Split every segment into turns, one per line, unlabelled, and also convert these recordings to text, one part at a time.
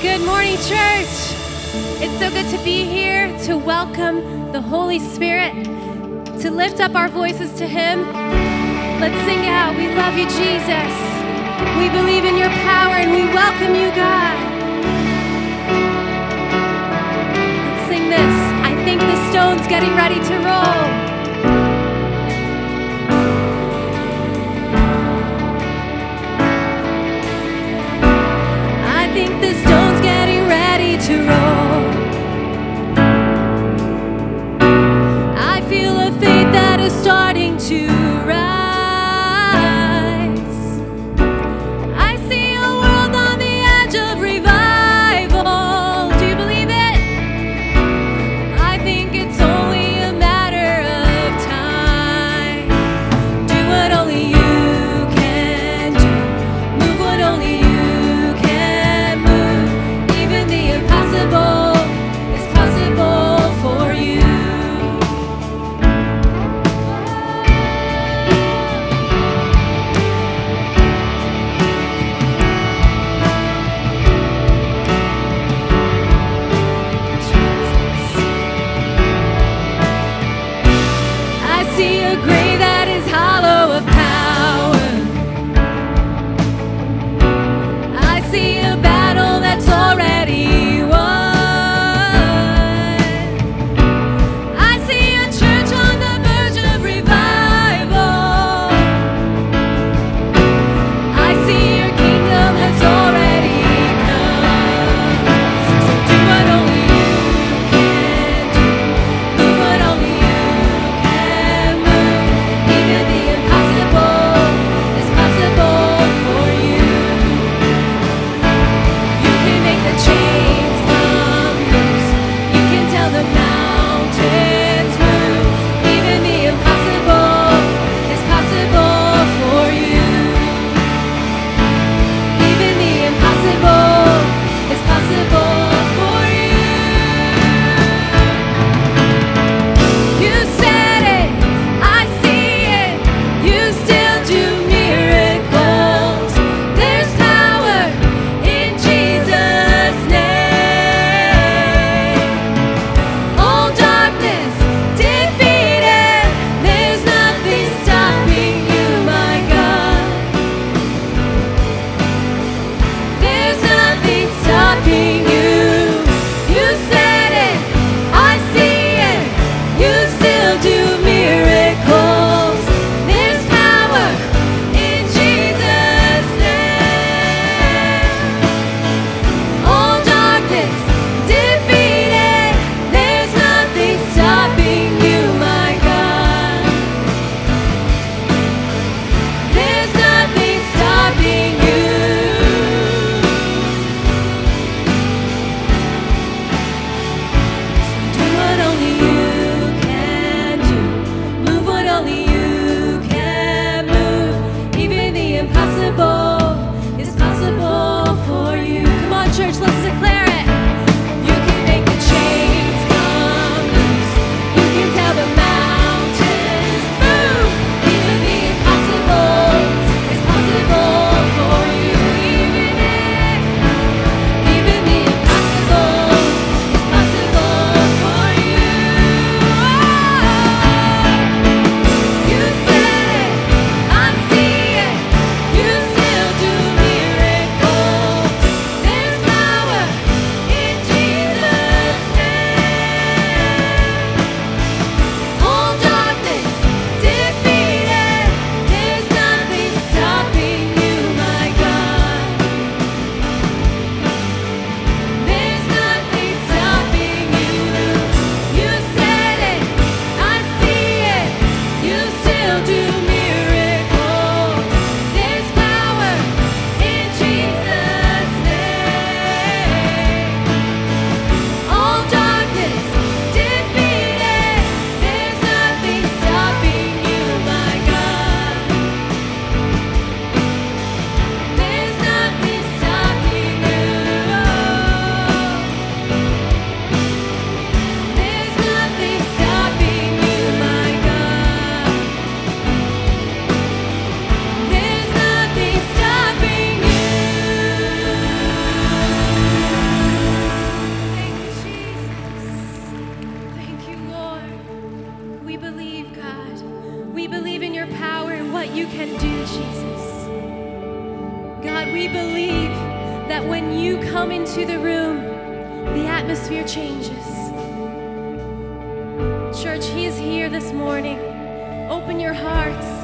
Good morning, church. It's so good to be here to welcome the Holy Spirit, to lift up our voices to Him. Let's sing out, We love you, Jesus. We believe in your power and we welcome you, God. Let's sing this. I think the stone's getting ready to roll. your we believe, God. We believe in your power and what you can do, Jesus. God, we believe that when you come into the room, the atmosphere changes. Church, He is here this morning. Open your hearts.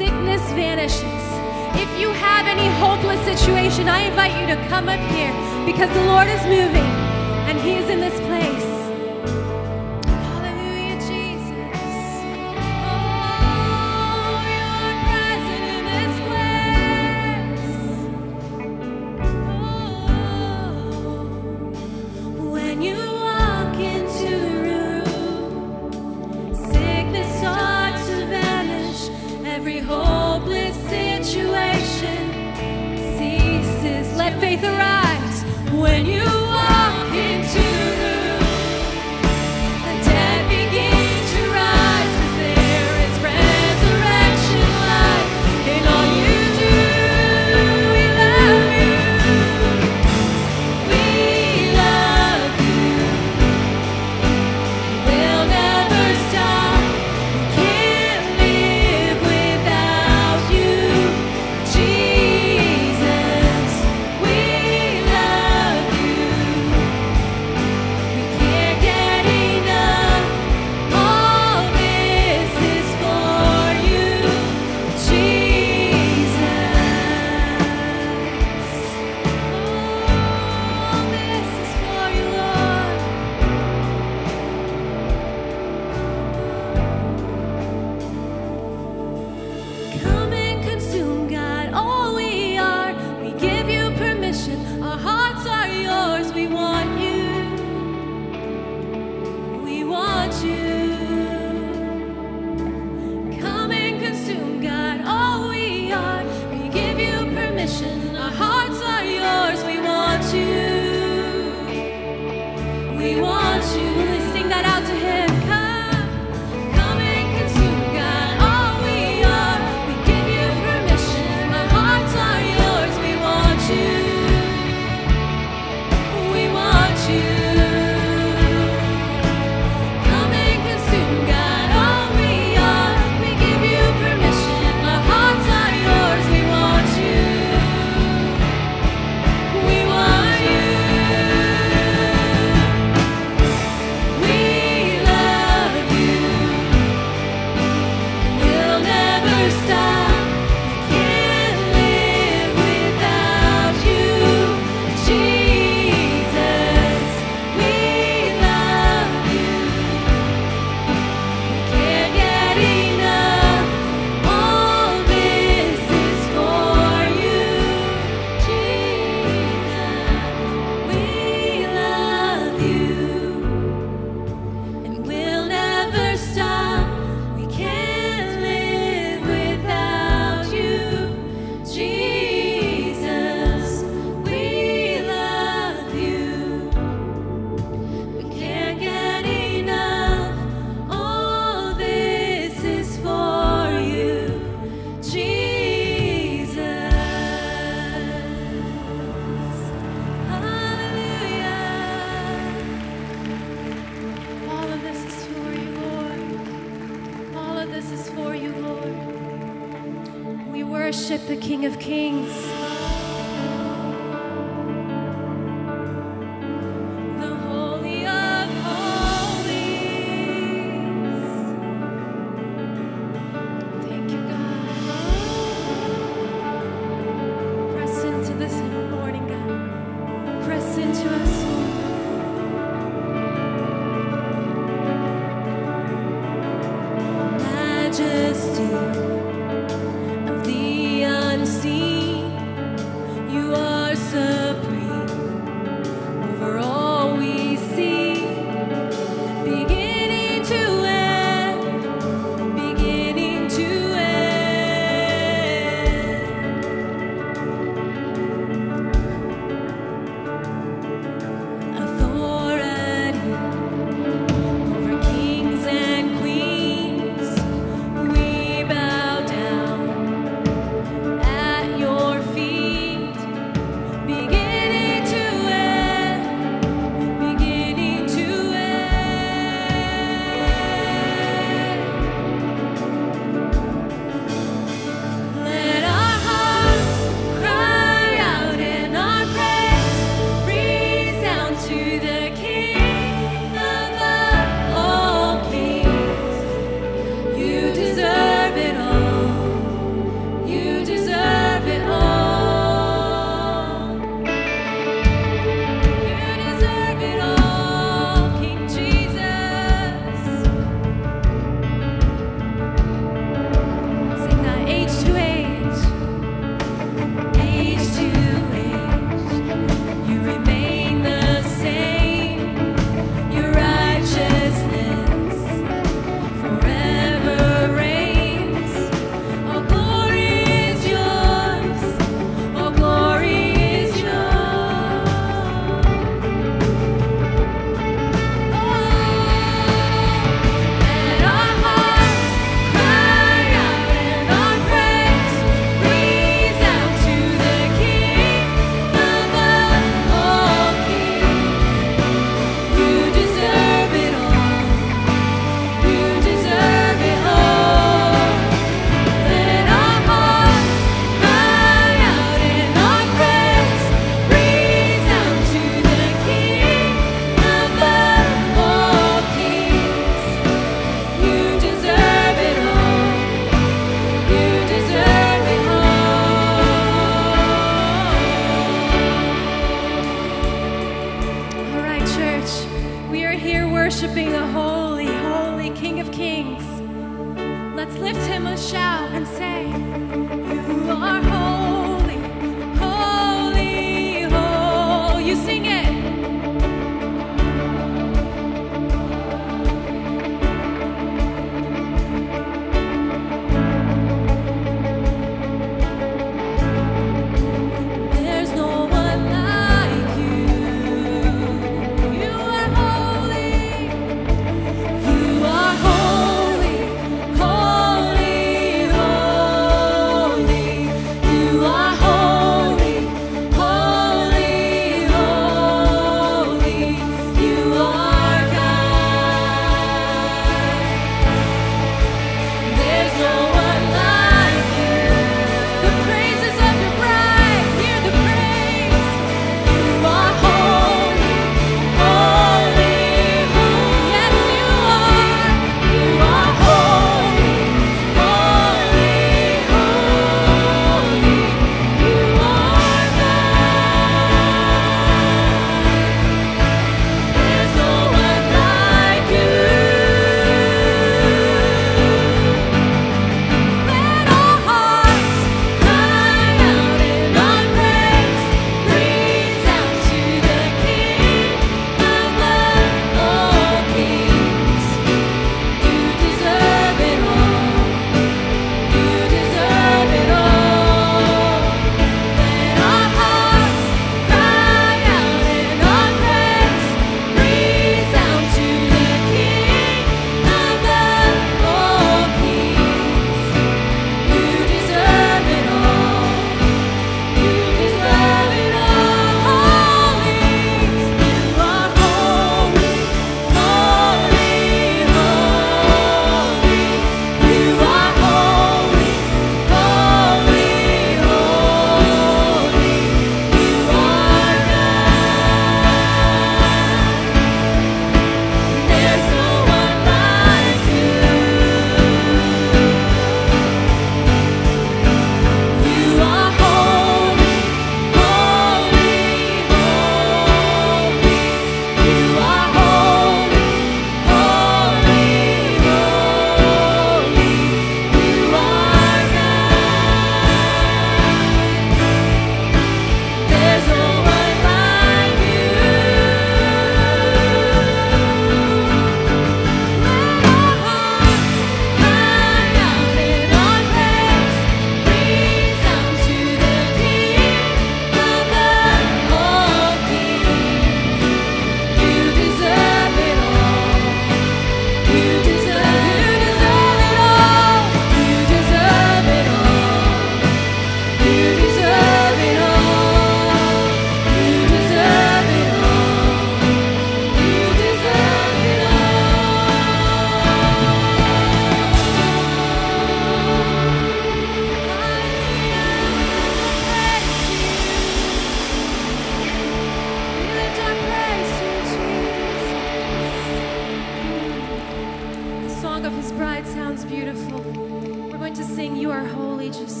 Are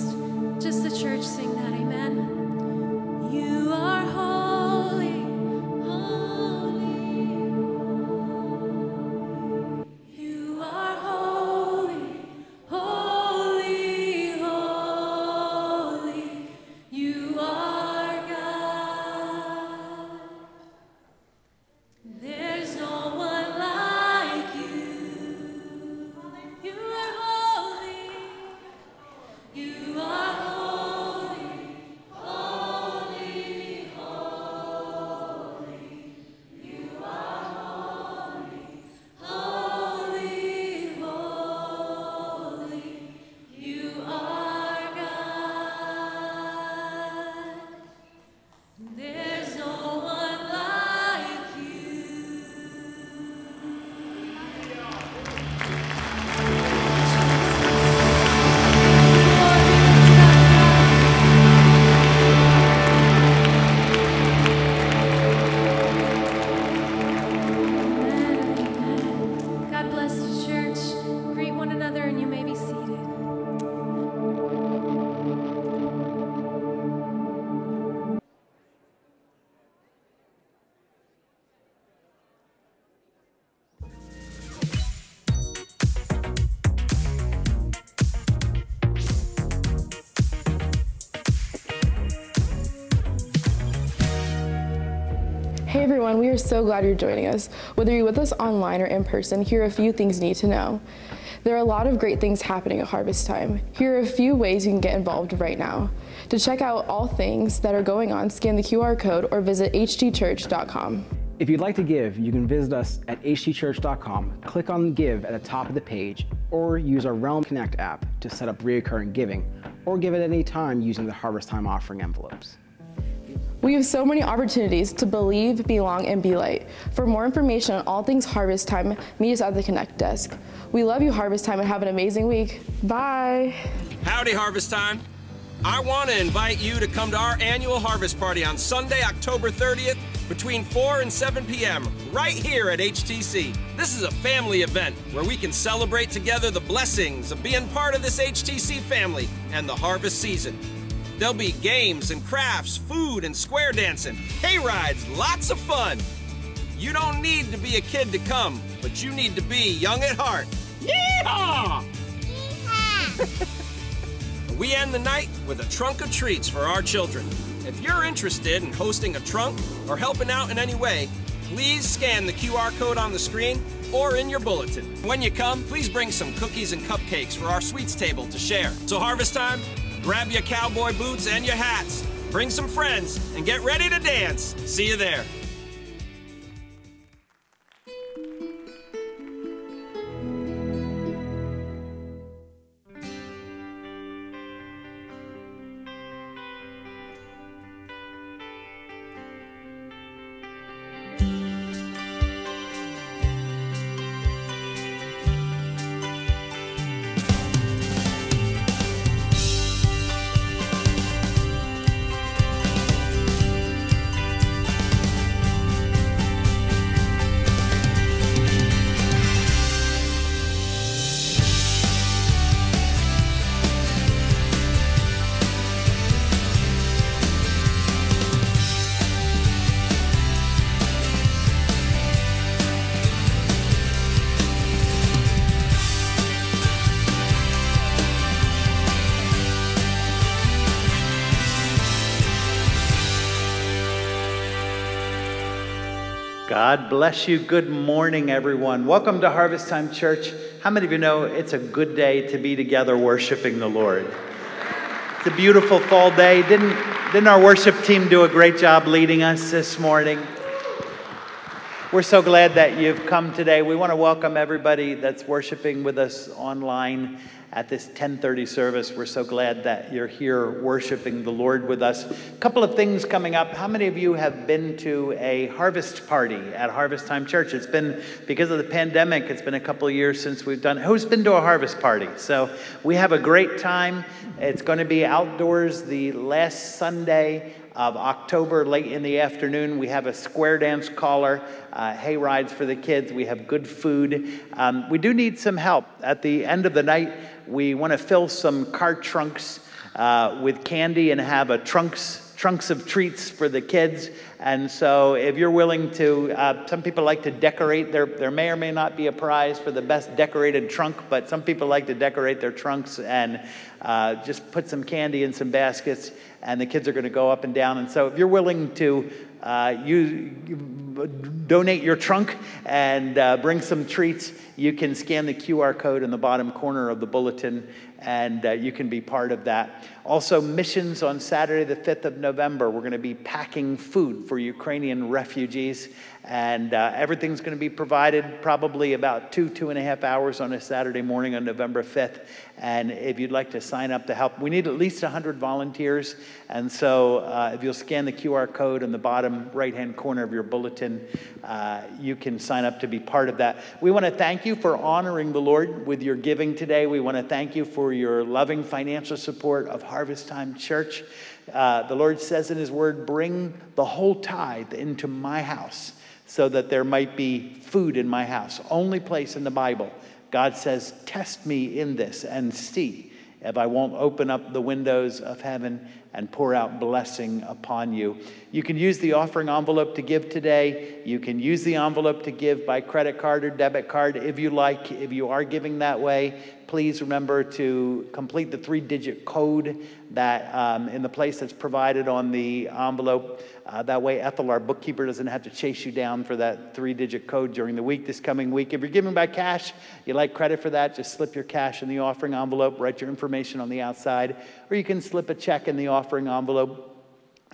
are
so glad you're joining us. Whether you're with us online or in person, here are a few things you need to know. There are a lot of great things happening at harvest time. Here are a few ways you can get involved right now. To check out all things that are going on, scan the QR code or visit htchurch.com.
If you'd like to give, you can visit us at htchurch.com, click on Give at the top of the page, or use our Realm Connect app to set up recurring giving, or give at any time using the Harvest Time offering envelopes.
We have so many opportunities to believe, belong, and be light. For more information on all things Harvest Time, meet us at the Connect desk. We love you, Harvest Time, and have an amazing week. Bye.
Howdy, Harvest Time. I want to invite you to come to our annual harvest party on Sunday, October 30th, between 4 and 7 p.m., right here at HTC. This is a family event where we can celebrate together the blessings of being part of this HTC family and the harvest season. There'll be games and crafts, food and square dancing, hay rides, lots of fun. You don't need to be a kid to come, but you need to be young at heart. Yeehaw! We end the night with a trunk of treats for our children. If you're interested in hosting a trunk or helping out in any way, please scan the QR code on the screen or in your bulletin. When you come, please bring some cookies and cupcakes for our sweets table to share. So, harvest time, grab your cowboy boots and your hats, bring some friends, and get ready to dance. See you there.
God bless you. Good morning, everyone. Welcome to Harvest Time Church. How many of you know it's a good day to be together worshiping the Lord? It's a beautiful fall day. Didn't, didn't our worship team do a great job leading us this morning? We're so glad that you've come today. We want to welcome everybody that's worshiping with us online at this 1030 service. We're so glad that you're here worshiping the Lord with us. A couple of things coming up. How many of you have been to a harvest party at Harvest Time Church? It's been, because of the pandemic, it's been a couple of years since we've done. Who's been to a harvest party? So we have a great time. It's going to be outdoors the last Sunday of October, late in the afternoon. We have a square dance caller, uh, hay rides for the kids. We have good food. Um, we do need some help. At the end of the night, we want to fill some car trunks uh, with candy and have a trunks trunks of treats for the kids. And so, if you're willing to, uh, some people like to decorate. There, there may or may not be a prize for the best decorated trunk, but some people like to decorate their trunks and uh, just put some candy in some baskets, and the kids are going to go up and down. And so, if you're willing to uh, donate your trunk and uh, bring some treats, you can scan the QR code in the bottom corner of the bulletin and uh, you can be part of that. Also, missions on Saturday, the 5th of November. We're going to be packing food for Ukrainian refugees, and uh, everything's going to be provided probably about two, two and a half hours on a Saturday morning on November 5th. And if you'd like to sign up to help, we need at least 100 volunteers. And so, uh, if you'll scan the QR code in the bottom right hand corner of your bulletin, uh, you can sign up to be part of that. We want to thank you for honoring the Lord with your giving today. We want to thank you for your loving financial support of Harvest Time Church. Uh, the Lord says in His Word, Bring the whole tithe into my house so that there might be food in my house. Only place in the Bible. God says, Test me in this and see if I won't open up the windows of heaven and pour out blessing upon you. You can use the offering envelope to give today. You can use the envelope to give by credit card or debit card if you like. If you are giving that way, please remember to complete the three digit code that um, in the place that's provided on the envelope. Uh, that way, Ethel, our bookkeeper, doesn't have to chase you down for that three digit code during the week, this coming week. If you're giving by cash, you like credit for that, just slip your cash in the offering envelope, write your information on the outside, or you can slip a check in the offering envelope.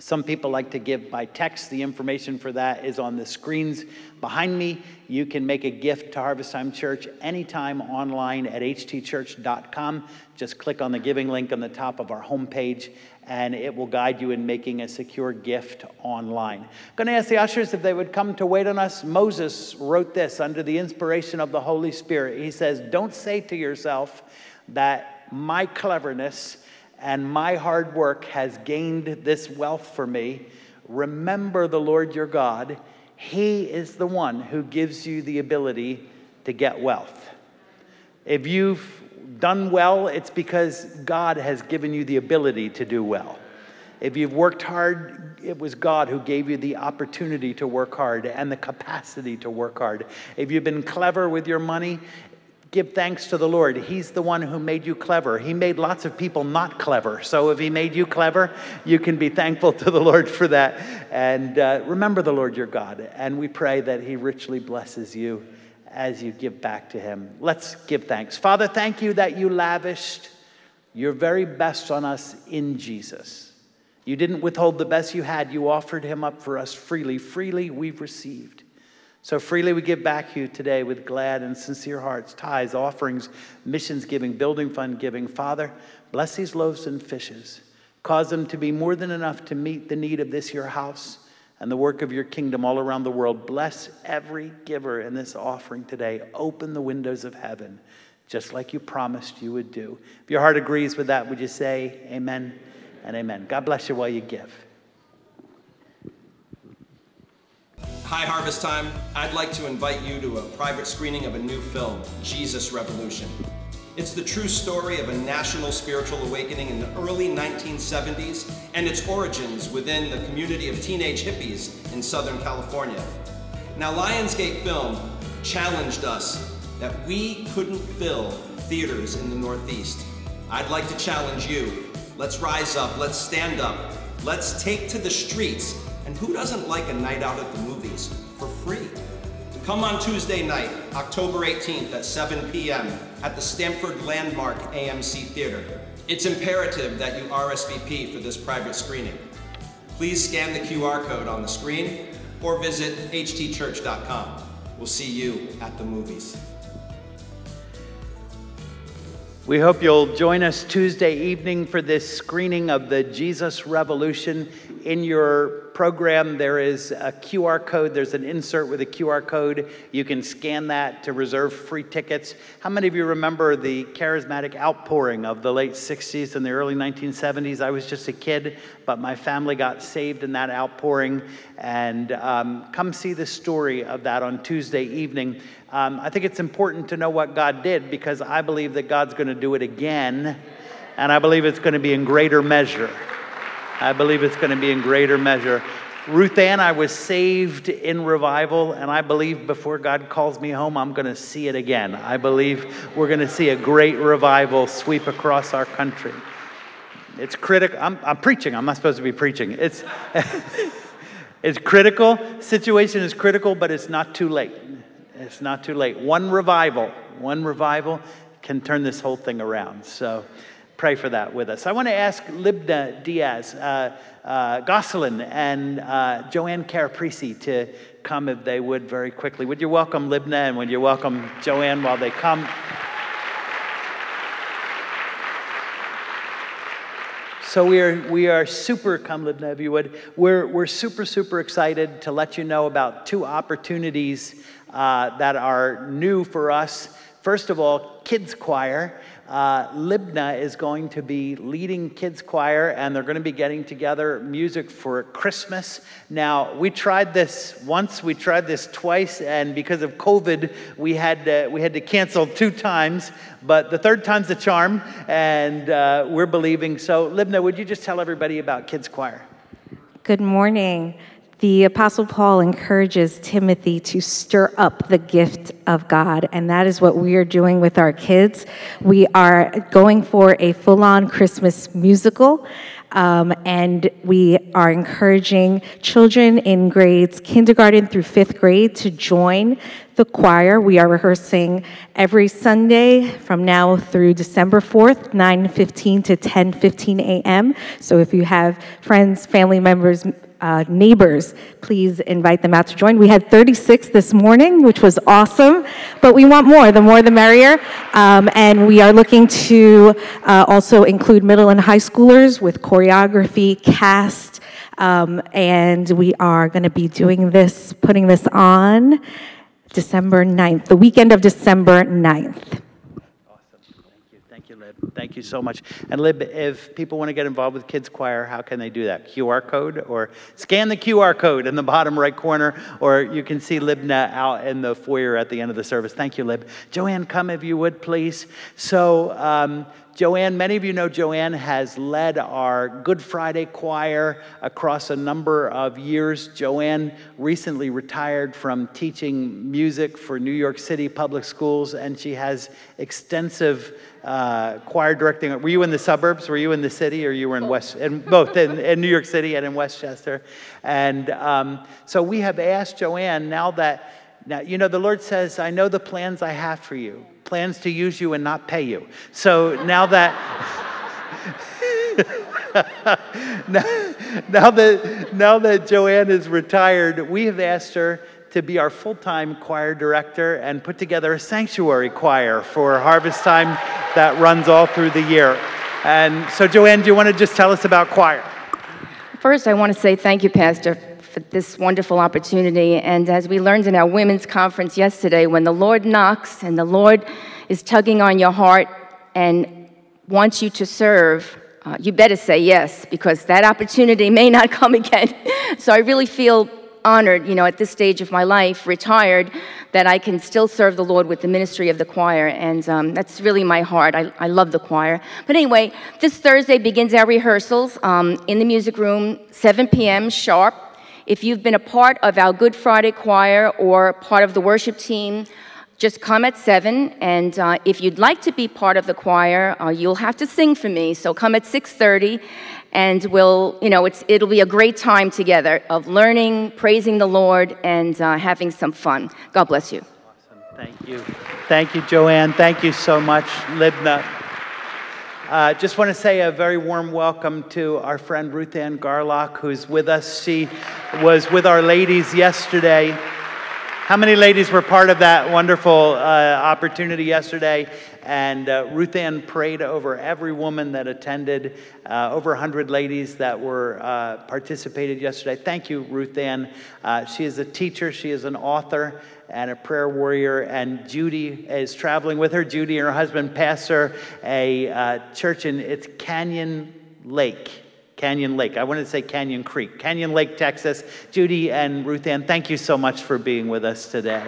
Some people like to give by text. The information for that is on the screens behind me. You can make a gift to Harvest Time Church anytime online at htchurch.com. Just click on the giving link on the top of our homepage, and it will guide you in making a secure gift online. I'm going to ask the ushers if they would come to wait on us. Moses wrote this under the inspiration of the Holy Spirit. He says, Don't say to yourself that my cleverness and my hard work has gained this wealth for me. Remember the Lord your God. He is the one who gives you the ability to get wealth. If you've done well, it's because God has given you the ability to do well. If you've worked hard, it was God who gave you the opportunity to work hard and the capacity to work hard. If you've been clever with your money, Give thanks to the Lord. He's the one who made you clever. He made lots of people not clever. So if He made you clever, you can be thankful to the Lord for that. And uh, remember the Lord your God. And we pray that He richly blesses you as you give back to Him. Let's give thanks. Father, thank you that you lavished your very best on us in Jesus. You didn't withhold the best you had, you offered Him up for us freely. Freely we've received. So freely we give back to you today with glad and sincere hearts, tithes, offerings, missions giving, building fund giving. Father, bless these loaves and fishes. Cause them to be more than enough to meet the need of this your house and the work of your kingdom all around the world. Bless every giver in this offering today. Open the windows of heaven, just like you promised you would do. If your heart agrees with that, would you say amen and amen? God bless you while you give.
Hi, Harvest Time. I'd like to invite you to a private screening of a new film, Jesus Revolution. It's the true story of a national spiritual awakening in the early 1970s and its origins within the community of teenage hippies in Southern California. Now, Lionsgate Film challenged us that we couldn't fill theaters in the Northeast. I'd like to challenge you. Let's rise up, let's stand up, let's take to the streets and who doesn't like a night out at the movies for free? Come on Tuesday night, October 18th at 7 p.m. at the Stamford Landmark AMC Theater. It's imperative that you RSVP for this private screening. Please scan the QR code on the screen or visit htchurch.com. We'll see you at the movies.
We hope you'll join us Tuesday evening for this screening of the Jesus Revolution. In your program, there is a QR code. There's an insert with a QR code. You can scan that to reserve free tickets. How many of you remember the charismatic outpouring of the late 60s and the early 1970s? I was just a kid, but my family got saved in that outpouring. And um, come see the story of that on Tuesday evening. Um, I think it's important to know what God did because I believe that God's going to do it again, and I believe it's going to be in greater measure. I believe it's going to be in greater measure. Ruth Ann, I was saved in revival, and I believe before God calls me home, I'm going to see it again. I believe we're going to see a great revival sweep across our country. It's critical. I'm, I'm preaching. I'm not supposed to be preaching. It's, it's critical. Situation is critical, but it's not too late. It's not too late. One revival, one revival can turn this whole thing around. So, pray for that with us. I want to ask Libna Diaz, uh, uh, Gosselin, and uh, Joanne Caraprisi to come if they would very quickly. Would you welcome Libna and would you welcome Joanne while they come? So we are, we are super, come Libna if you would, we're, we're super, super excited to let you know about two opportunities uh, that are new for us. First of all, Kids Choir. Uh, Libna is going to be leading kids choir, and they're going to be getting together music for Christmas. Now, we tried this once, we tried this twice, and because of COVID, we had to, we had to cancel two times. But the third time's the charm, and uh, we're believing. So, Libna, would you just tell everybody about kids choir?
Good morning. The Apostle Paul encourages Timothy to stir up the gift of God, and that is what we are doing with our kids. We are going for a full on Christmas musical. Um, and we are encouraging children in grades kindergarten through fifth grade to join the choir. We are rehearsing every Sunday from now through December 4th, 9:15 to 10:15 a.m. So if you have friends, family members, uh, neighbors, please invite them out to join. We had 36 this morning, which was awesome, but we want more. The more, the merrier. Um, and we are looking to uh, also include middle and high schoolers with choreography, cast, um, and we are going to be doing this, putting this on December 9th, the weekend of December 9th.
Thank you, so much. And Lib, if people want to get involved with Kids Choir, how can they do that? QR code or scan the QR code in the bottom right corner, or you can see Libna out in the foyer at the end of the service. Thank you, Lib. Joanne, come if you would, please. So, um, Joanne, many of you know Joanne has led our Good Friday choir across a number of years. Joanne recently retired from teaching music for New York City public schools, and she has extensive uh, choir directing. Were you in the suburbs? Were you in the city, or you were in West? In both in, in New York City and in Westchester. And um, so we have asked Joanne now that now you know the Lord says, "I know the plans I have for you." Plans to use you and not pay you. So now that. now, now, that now that Joanne is retired, we have asked her to be our full-time choir director and put together a sanctuary choir for harvest time that runs all through the year. And so Joanne, do you want to just tell us about choir?
First, I want to say thank you, Pastor, this wonderful opportunity. And as we learned in our women's conference yesterday, when the Lord knocks and the Lord is tugging on your heart and wants you to serve, uh, you better say yes because that opportunity may not come again. so I really feel honored, you know, at this stage of my life, retired, that I can still serve the Lord with the ministry of the choir. And um, that's really my heart. I, I love the choir. But anyway, this Thursday begins our rehearsals um, in the music room, 7 p.m. sharp. If you've been a part of our Good Friday choir or part of the worship team, just come at 7 and uh, if you'd like to be part of the choir uh, you'll have to sing for me. So come at 6.30 and we'll you know it'll be a great time together of learning praising the lord and uh, having some fun. God bless you.
Awesome thank you. Thank you joanne. Thank you so much libna uh, just want to say a very warm welcome to our friend Ruthanne Garlock, who's with us. She was with our ladies yesterday. How many ladies were part of that wonderful uh, opportunity yesterday? And uh, Ruthanne prayed over every woman that attended, uh, over 100 ladies that were uh, participated yesterday. Thank you, Ruthanne. Uh, she is a teacher, she is an author, and a prayer warrior. And Judy is traveling with her. Judy and her husband pastor a uh, church in it's Canyon Lake. Canyon Lake. I wanted to say Canyon Creek. Canyon Lake, Texas. Judy and Ruthanne, thank you so much for being with us today.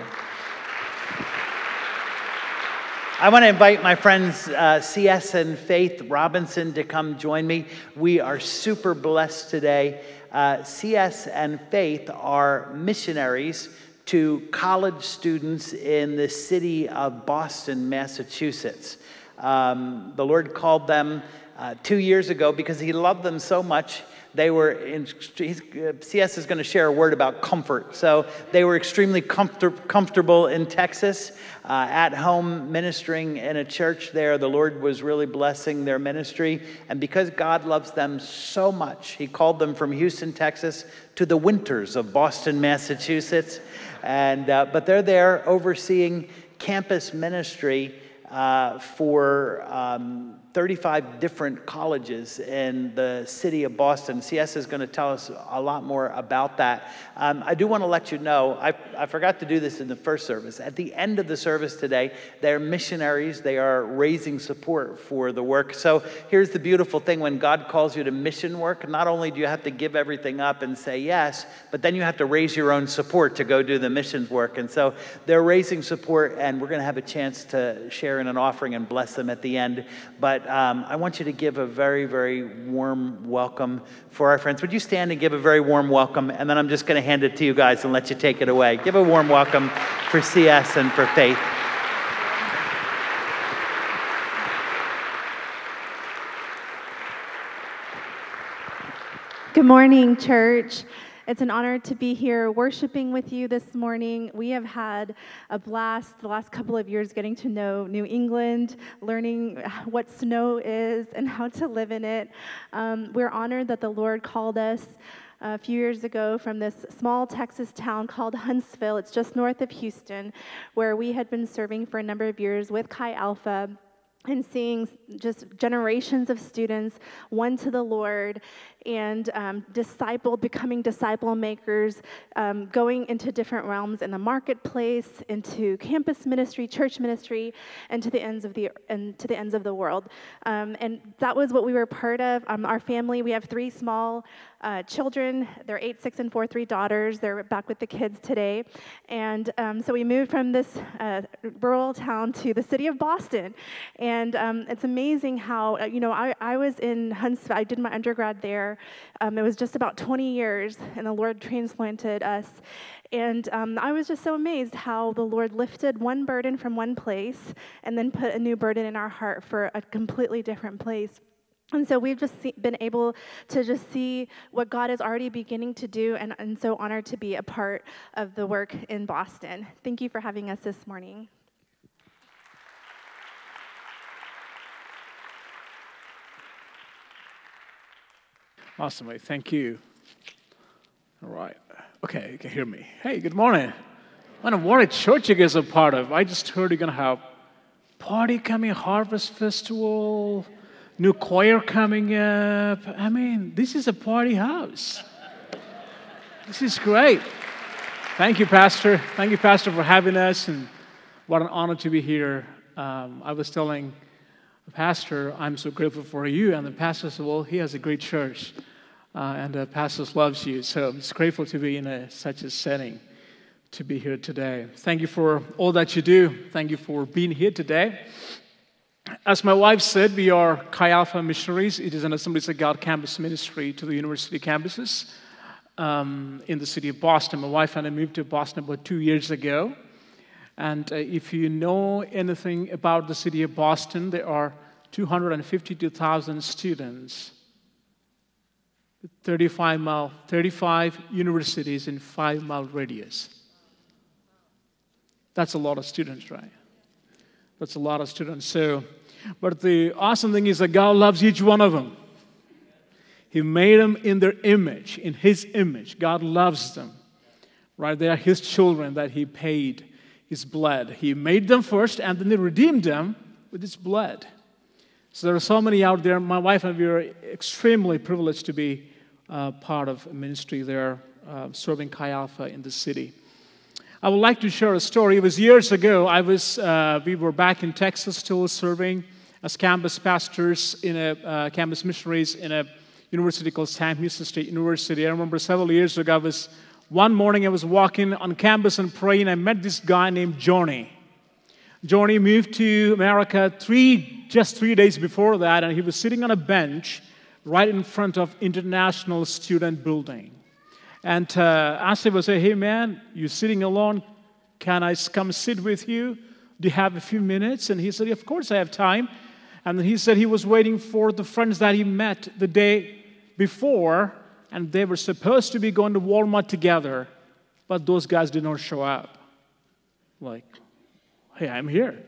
I want to invite my friends uh, CS and Faith Robinson to come join me. We are super blessed today. Uh, CS and Faith are missionaries to college students in the city of Boston, Massachusetts. Um, the Lord called them uh, two years ago because he loved them so much. They were, in, uh, CS is going to share a word about comfort. So they were extremely comfort, comfortable in Texas, uh, at home ministering in a church there. The Lord was really blessing their ministry. And because God loves them so much, he called them from Houston, Texas to the winters of Boston, Massachusetts. And, uh, but they're there overseeing campus ministry uh, for um, 35 different colleges in the city of Boston. CS is going to tell us a lot more about that. Um, I do want to let you know, I, I forgot to do this in the first service. At the end of the service today, they're missionaries. They are raising support for the work. So here's the beautiful thing when God calls you to mission work, not only do you have to give everything up and say yes, but then you have to raise your own support to go do the missions work. And so they're raising support, and we're going to have a chance to share in an offering and bless them at the end. But but um, I want you to give a very, very warm welcome for our friends. Would you stand and give a very warm welcome? And then I'm just going to hand it to you guys and let you take it away. Give a warm welcome for CS and for Faith.
Good morning, church. It's an honor to be here worshiping with you this morning. We have had a blast the last couple of years getting to know New England, learning what snow is and how to live in it. Um, we're honored that the Lord called us a few years ago from this small Texas town called Huntsville. It's just north of Houston, where we had been serving for a number of years with Chi Alpha and seeing just generations of students won to the Lord and um, becoming disciple makers, um, going into different realms in the marketplace, into campus ministry, church ministry, and to the ends of the and to the ends of the world. Um, and that was what we were part of. Um, our family, we have three small uh, children. They're eight, six, and four, three daughters. They're back with the kids today. And um, so we moved from this uh, rural town to the city of Boston. And um, it's amazing how, uh, you know, I, I was in Huntsville, I did my undergrad there. Um, it was just about 20 years, and the Lord transplanted us. And um, I was just so amazed how the Lord lifted one burden from one place and then put a new burden in our heart for a completely different place. And so we've just see, been able to just see what God is already beginning to do, and, and so honored to be a part of the work in Boston. Thank you for having us this morning.
Awesome, thank you. All right. Okay, you can hear me. Hey, good morning. What a church you guys are part of. I just heard you're going to have party coming, harvest festival new choir coming up. I mean, this is a party house. This is great. Thank you, Pastor. Thank you, Pastor, for having us, and what an honor to be here. Um, I was telling the pastor, I'm so grateful for you, and the pastor said, well, he has a great church, uh, and the pastor loves you. So I'm grateful to be in a, such a setting to be here today. Thank you for all that you do. Thank you for being here today. As my wife said, we are Chi Alpha missionaries. It is an Assemblies of God campus ministry to the university campuses um, in the city of Boston. My wife and I moved to Boston about two years ago. And uh, if you know anything about the city of Boston, there are 252,000 students, 35 mile, 35 universities in five mile radius. That's a lot of students, right? That's a lot of students. So, but the awesome thing is that God loves each one of them. He made them in their image, in His image. God loves them. right? They are his children that he paid his blood. He made them first, and then he redeemed them with his blood. So there are so many out there. My wife and we are extremely privileged to be uh, part of ministry there, uh, serving Chi Alpha in the city. I would like to share a story. It was years ago. I was, uh, we were back in Texas, still serving as campus pastors in a uh, campus missionaries in a university called Sam Houston State University. I remember several years ago, I was one morning I was walking on campus and praying. I met this guy named Johnny. Johnny moved to America three, just three days before that, and he was sitting on a bench right in front of International Student Building. And uh, him, I said, hey man, you're sitting alone? Can I come sit with you? Do you have a few minutes? And he said, of course I have time. And he said he was waiting for the friends that he met the day before, and they were supposed to be going to Walmart together, but those guys did not show up. Like, hey, I'm here.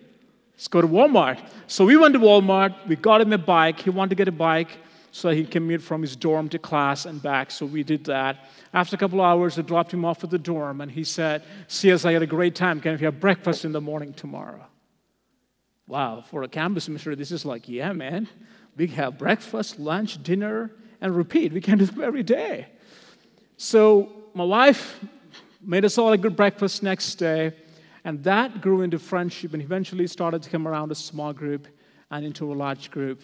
Let's go to Walmart. So we went to Walmart. We got him a bike. He wanted to get a bike so he can commute from his dorm to class and back. So we did that. After a couple of hours, I dropped him off at the dorm, and he said, "C.S., I had a great time. Can we have breakfast in the morning tomorrow?" Wow, for a campus missionary, this is like, yeah, man. We have breakfast, lunch, dinner, and repeat. We can do it every day. So my wife made us all a good breakfast next day, and that grew into friendship and eventually started to come around a small group and into a large group.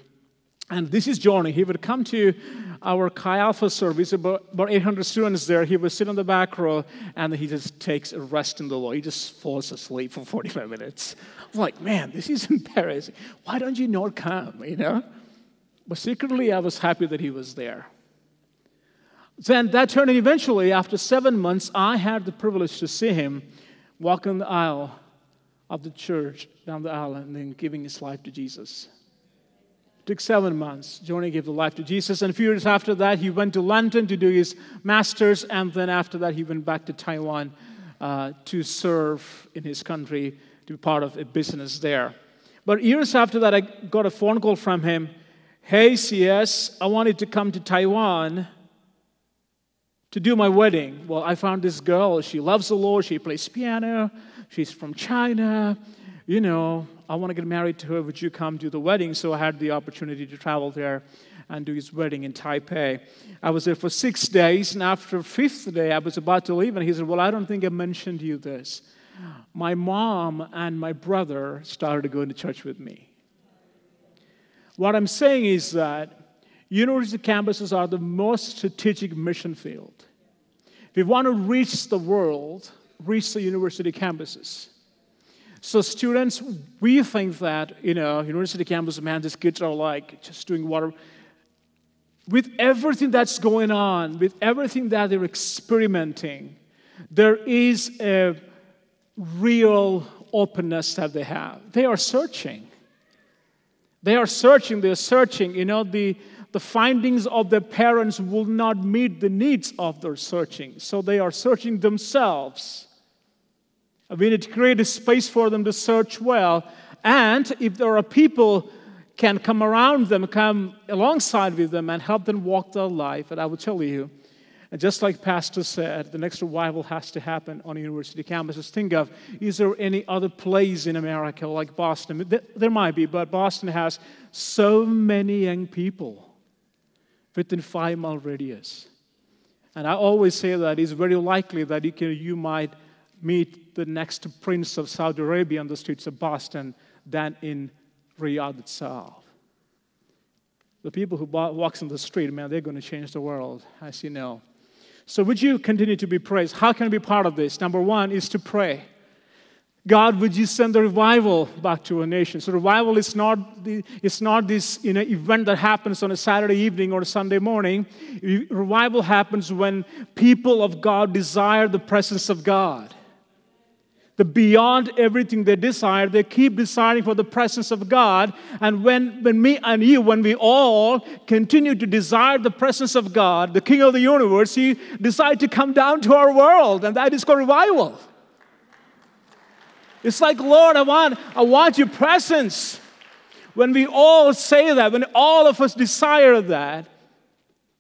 And this is Johnny. He would come to our Chi Alpha service, about, about 800 students there. He would sit on the back row and he just takes a rest in the Lord. He just falls asleep for 45 minutes. I'm like, man, this is embarrassing. Why don't you not come, you know? But secretly, I was happy that he was there. Then that turned, eventually, after seven months, I had the privilege to see him walking the aisle of the church, down the aisle, and then giving his life to Jesus took seven months. Johnny gave the life to Jesus, and a few years after that, he went to London to do his master's, and then after that, he went back to Taiwan uh, to serve in his country, to be part of a business there. But years after that, I got a phone call from him Hey, CS, I wanted to come to Taiwan to do my wedding. Well, I found this girl. She loves the Lord. She plays piano. She's from China. You know, I want to get married to her. Would you come do the wedding? So I had the opportunity to travel there and do his wedding in Taipei. I was there for six days, and after fifth day, I was about to leave, and he said, Well, I don't think I mentioned you this. My mom and my brother started to go to church with me. What I'm saying is that university campuses are the most strategic mission field. If we want to reach the world, reach the university campuses. So students, we think that, you know, university campus, man, these kids are like just doing whatever. With everything that's going on, with everything that they're experimenting, there is a real openness that they have. They are searching. They are searching, they're searching. You know, the, the findings of their parents will not meet the needs of their searching. So they are searching themselves. We need to create a space for them to search well. And if there are people can come around them, come alongside with them, and help them walk their life. And I will tell you, and just like Pastor said, the next revival has to happen on university campuses. Think of, is there any other place in America like Boston? There might be, but Boston has so many young people within five mile radius. And I always say that it's very likely that you, can, you might meet the next prince of Saudi Arabia on the streets of Boston than in Riyadh itself. The people who walks in the street, man, they're going to change the world, as you know. So would you continue to be praised? How can we be part of this? Number one is to pray. God, would you send the revival back to our nation? So revival is not, the, it's not this you know, event that happens on a Saturday evening or a Sunday morning. Revival happens when people of God desire the presence of God the beyond everything they desire. They keep desiring for the presence of God. And when, when me and you, when we all continue to desire the presence of God, the King of the universe, He decides to come down to our world, and that is called revival. It's like, Lord, I want, I want your presence. When we all say that, when all of us desire that,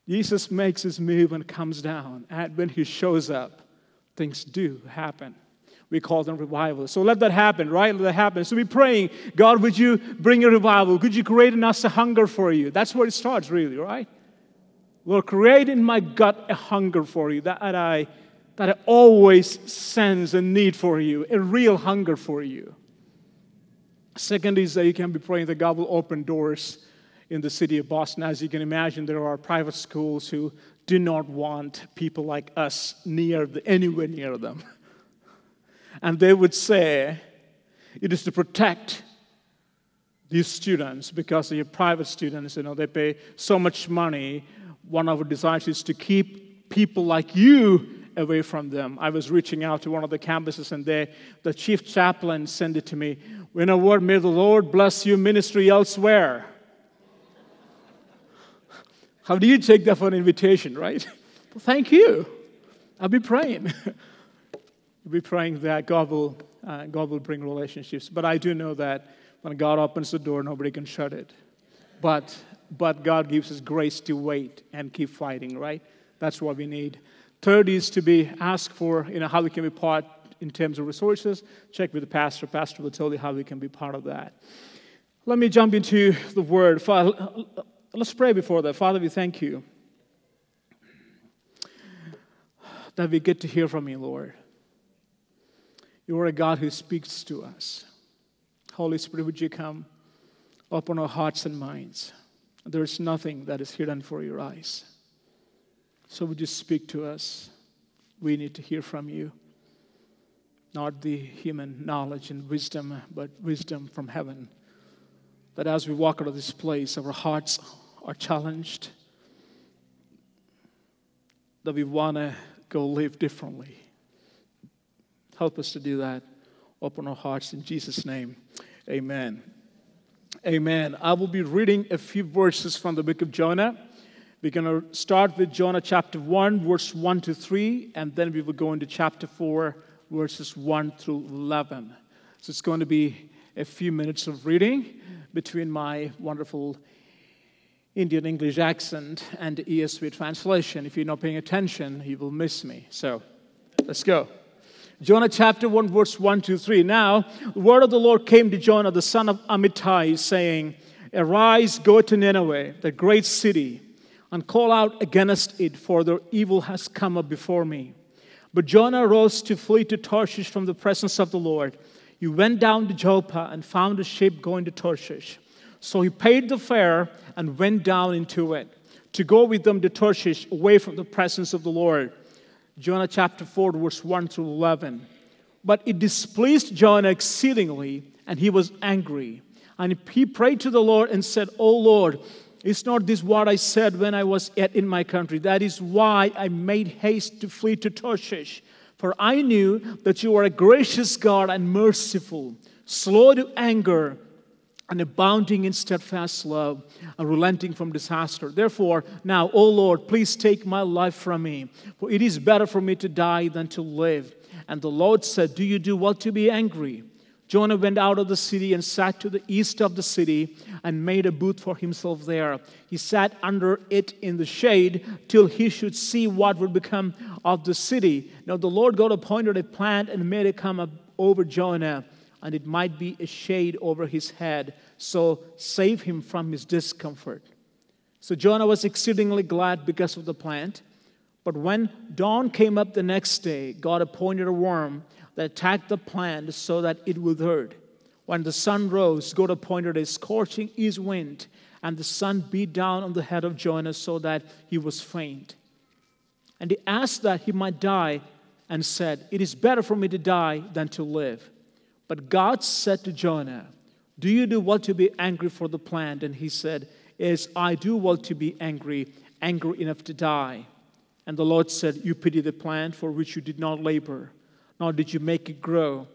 Jesus makes his move and comes down. And when he shows up, things do happen. We call them revival. So let that happen, right? Let that happen. So we're praying, God, would you bring a revival? Could you create in us a hunger for you? That's where it starts, really, right? Lord, create in my gut a hunger for you that I, that I always sense a need for you, a real hunger for you. Second is that you can be praying that God will open doors in the city of Boston. As you can imagine, there are private schools who do not want people like us near the, anywhere near them. And they would say it is to protect these students because they're private students, you know, they pay so much money. One of our desires is to keep people like you away from them. I was reaching out to one of the campuses, and they, the chief chaplain sent it to me. You know what? May the Lord bless you ministry elsewhere. How do you take that for an invitation, right? Well, thank you. I'll be praying. Be praying that God will, uh, God will bring relationships. But I do know that when God opens the door, nobody can shut it. But, but God gives us grace to wait and keep fighting, right? That's what we need. Third is to be asked for, you know, how we can be part in terms of resources. Check with the pastor. Pastor will tell you how we can be part of that. Let me jump into the word. Father, let's pray before that. Father, we thank you that we get to hear from you, Lord. You are a God who speaks to us. Holy Spirit, would you come open our hearts and minds? There is nothing that is hidden for your eyes. So would you speak to us? We need to hear from you. Not the human knowledge and wisdom, but wisdom from heaven. That as we walk out of this place, our hearts are challenged, that we want to go live differently. Help us to do that. Open our hearts in Jesus' name. Amen. Amen. I will be reading a few verses from the book of Jonah. We're going to start with Jonah chapter 1, verse 1 to 3, and then we will go into chapter 4, verses 1 through 11. So it's going to be a few minutes of reading between my wonderful Indian English accent and ESV translation. If you're not paying attention, you will miss me. So let's go. Jonah chapter 1, verse 1 to 3. Now, the word of the Lord came to Jonah, the son of Amittai, saying, Arise, go to Nineveh, the great city and call out against it, for their evil has come up before me. But Jonah rose to flee to Tarshish from the presence of the Lord. He went down to Joppa and found a ship going to Tarshish. So he paid the fare and went down into it to go with them to Tarshish away from the presence of the Lord. Jonah chapter 4, verse 1 through 11. But it displeased Jonah exceedingly, and he was angry. And he prayed to the Lord and said, O Lord, is not this what I said when I was yet in my country? That is why I made haste to flee to Tarshish. For I knew that you are a gracious God and merciful, slow to anger, and abounding in steadfast love, and relenting from disaster. Therefore, now, O Lord, please take my life from me, for it is better for me to die than to live. And the Lord said, Do you do well to be angry? Jonah went out of the city and sat to the east of the city and made a booth for himself there. He sat under it in the shade till he should see what would become of the city. Now the Lord God appointed a plant and made it come up over Jonah, and it might be a shade over his head, so save him from his discomfort. So Jonah was exceedingly glad because of the plant. But when dawn came up the next day, God appointed a worm that attacked the plant so that it withered. When the sun rose, God appointed a scorching east wind, and the sun beat down on the head of Jonah so that he was faint. And he asked that he might die, and said, It is better for me to die than to live. But God said to Jonah, Do you do well to be angry for the plant? And he said, Yes, I do well to be angry, angry enough to die. And the Lord said, You pity the plant for which you did not labor nor did you make it grow,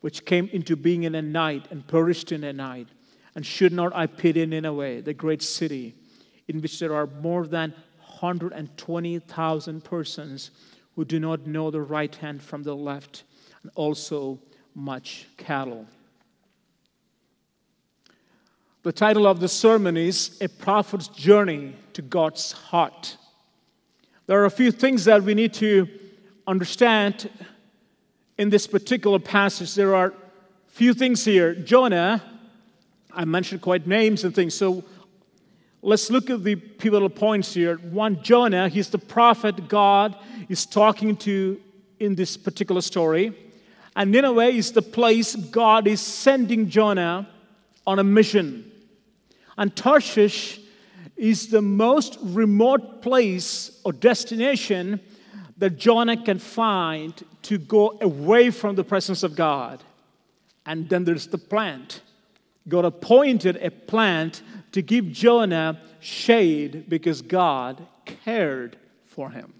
which came into being in a night and perished in a night. And should not I pity Nineveh, the great city, in which there are more than 120,000 persons who do not know the right hand from the left, and also much cattle. The title of the sermon is A Prophet's Journey to God's Heart. There are a few things that we need to understand in this particular passage, there are few things here. Jonah, I mentioned quite names and things, so let's look at the pivotal points here. One, Jonah, he's the prophet God is talking to in this particular story. And Nineveh is the place God is sending Jonah on a mission. And Tarshish is the most remote place or destination that Jonah can find to go away from the presence of God. And then there's the plant. God appointed a plant to give Jonah shade because God cared for him.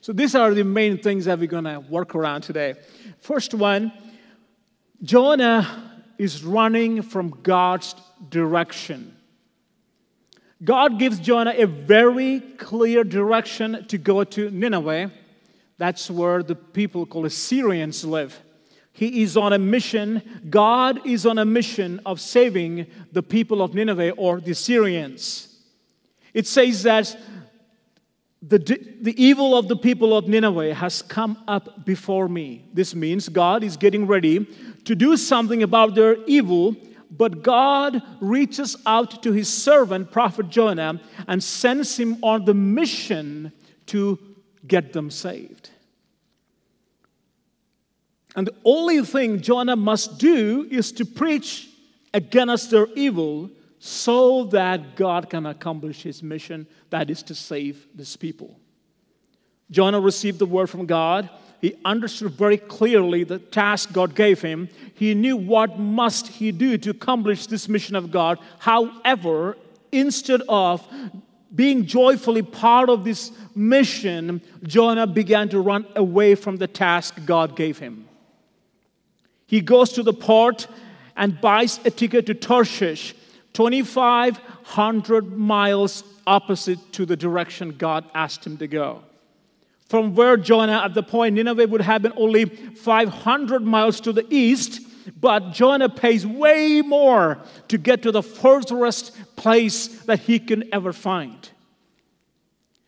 So these are the main things that we're going to work around today. First one, Jonah is running from God's direction. God gives Jonah a very clear direction to go to Nineveh. That's where the people called Assyrians live. He is on a mission. God is on a mission of saving the people of Nineveh or the Assyrians. It says that the, the evil of the people of Nineveh has come up before me. This means God is getting ready to do something about their evil, but God reaches out to his servant, Prophet Jonah, and sends him on the mission to get them saved. And the only thing Jonah must do is to preach against their evil so that God can accomplish his mission, that is to save this people. Jonah received the word from God. He understood very clearly the task God gave him. He knew what must he do to accomplish this mission of God. However, instead of being joyfully part of this mission, Jonah began to run away from the task God gave him. He goes to the port and buys a ticket to Tarshish 2,500 miles opposite to the direction God asked him to go. From where Jonah, at the point, Nineveh would have been only 500 miles to the east, but Jonah pays way more to get to the furthest place that he can ever find.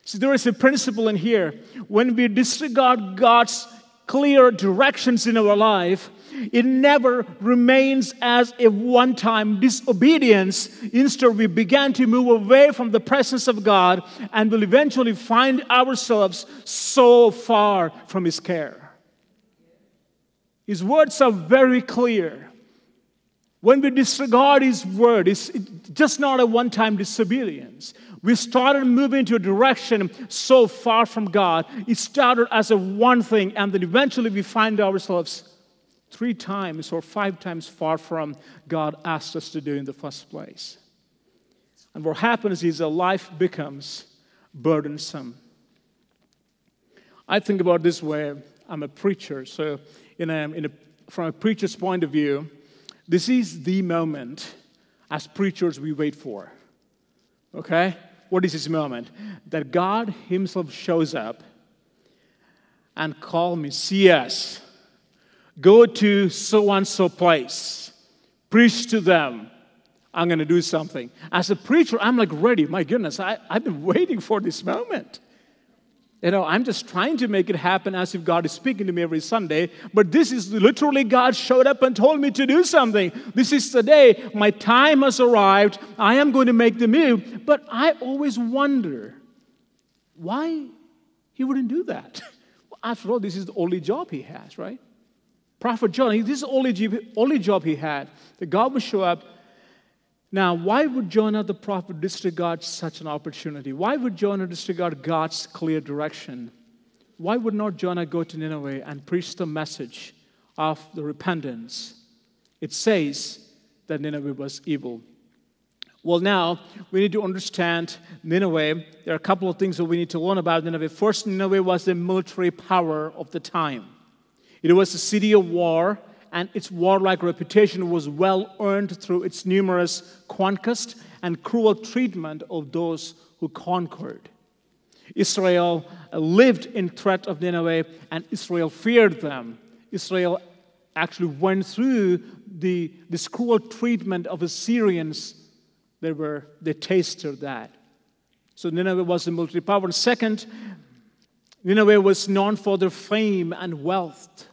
So there is a principle in here. When we disregard God's clear directions in our life, it never remains as a one time disobedience. Instead, we began to move away from the presence of God and will eventually find ourselves so far from His care. His words are very clear. When we disregard His word, it's just not a one time disobedience. We started moving to a direction so far from God. It started as a one thing, and then eventually we find ourselves three times or five times far from God asked us to do in the first place. And what happens is a life becomes burdensome. I think about this way I'm a preacher, so in a, in a, from a preacher's point of view, this is the moment as preachers we wait for. Okay? What is this moment? That God Himself shows up and call me CS Go to so and so place, preach to them. I'm going to do something. As a preacher, I'm like ready. My goodness, I, I've been waiting for this moment. You know, I'm just trying to make it happen as if God is speaking to me every Sunday. But this is literally God showed up and told me to do something. This is the day. My time has arrived. I am going to make the move. But I always wonder why he wouldn't do that. After all, this is the only job he has, right? Prophet Jonah, this is the only job, only job he had. The God would show up. Now, why would Jonah the prophet disregard such an opportunity? Why would Jonah disregard God's clear direction? Why would not Jonah go to Nineveh and preach the message of the repentance? It says that Nineveh was evil. Well, now we need to understand Nineveh. There are a couple of things that we need to learn about Nineveh. First, Nineveh was the military power of the time. It was a city of war, and its warlike reputation was well earned through its numerous conquest and cruel treatment of those who conquered. Israel uh, lived in threat of Nineveh, and Israel feared them. Israel actually went through the, this cruel treatment of Assyrians. They, were, they tasted that. So Nineveh was a military power. And second, Nineveh was known for their fame and wealth.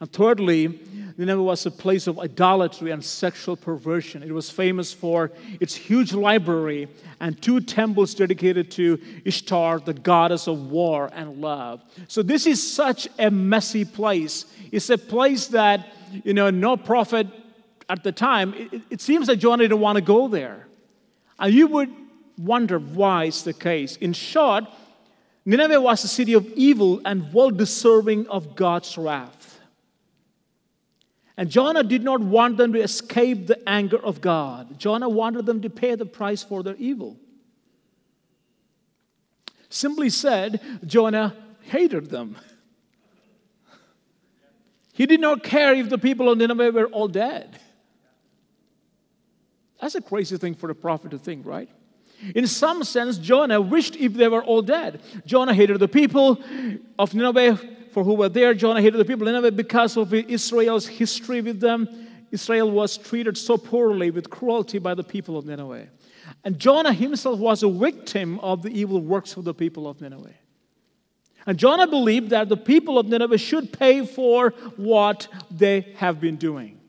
And thirdly, Nineveh was a place of idolatry and sexual perversion. It was famous for its huge library and two temples dedicated to Ishtar, the goddess of war and love. So, this is such a messy place. It's a place that, you know, no prophet at the time, it, it seems that Jonah didn't want to go there. And you would wonder why it's the case. In short, Nineveh was a city of evil and well deserving of God's wrath. And Jonah did not want them to escape the anger of God. Jonah wanted them to pay the price for their evil. Simply said, Jonah hated them. He did not care if the people of Nineveh were all dead. That's a crazy thing for a prophet to think, right? In some sense, Jonah wished if they were all dead. Jonah hated the people of Nineveh for who were there. Jonah hated the people of Nineveh because of Israel's history with them. Israel was treated so poorly with cruelty by the people of Nineveh. And Jonah himself was a victim of the evil works of the people of Nineveh. And Jonah believed that the people of Nineveh should pay for what they have been doing.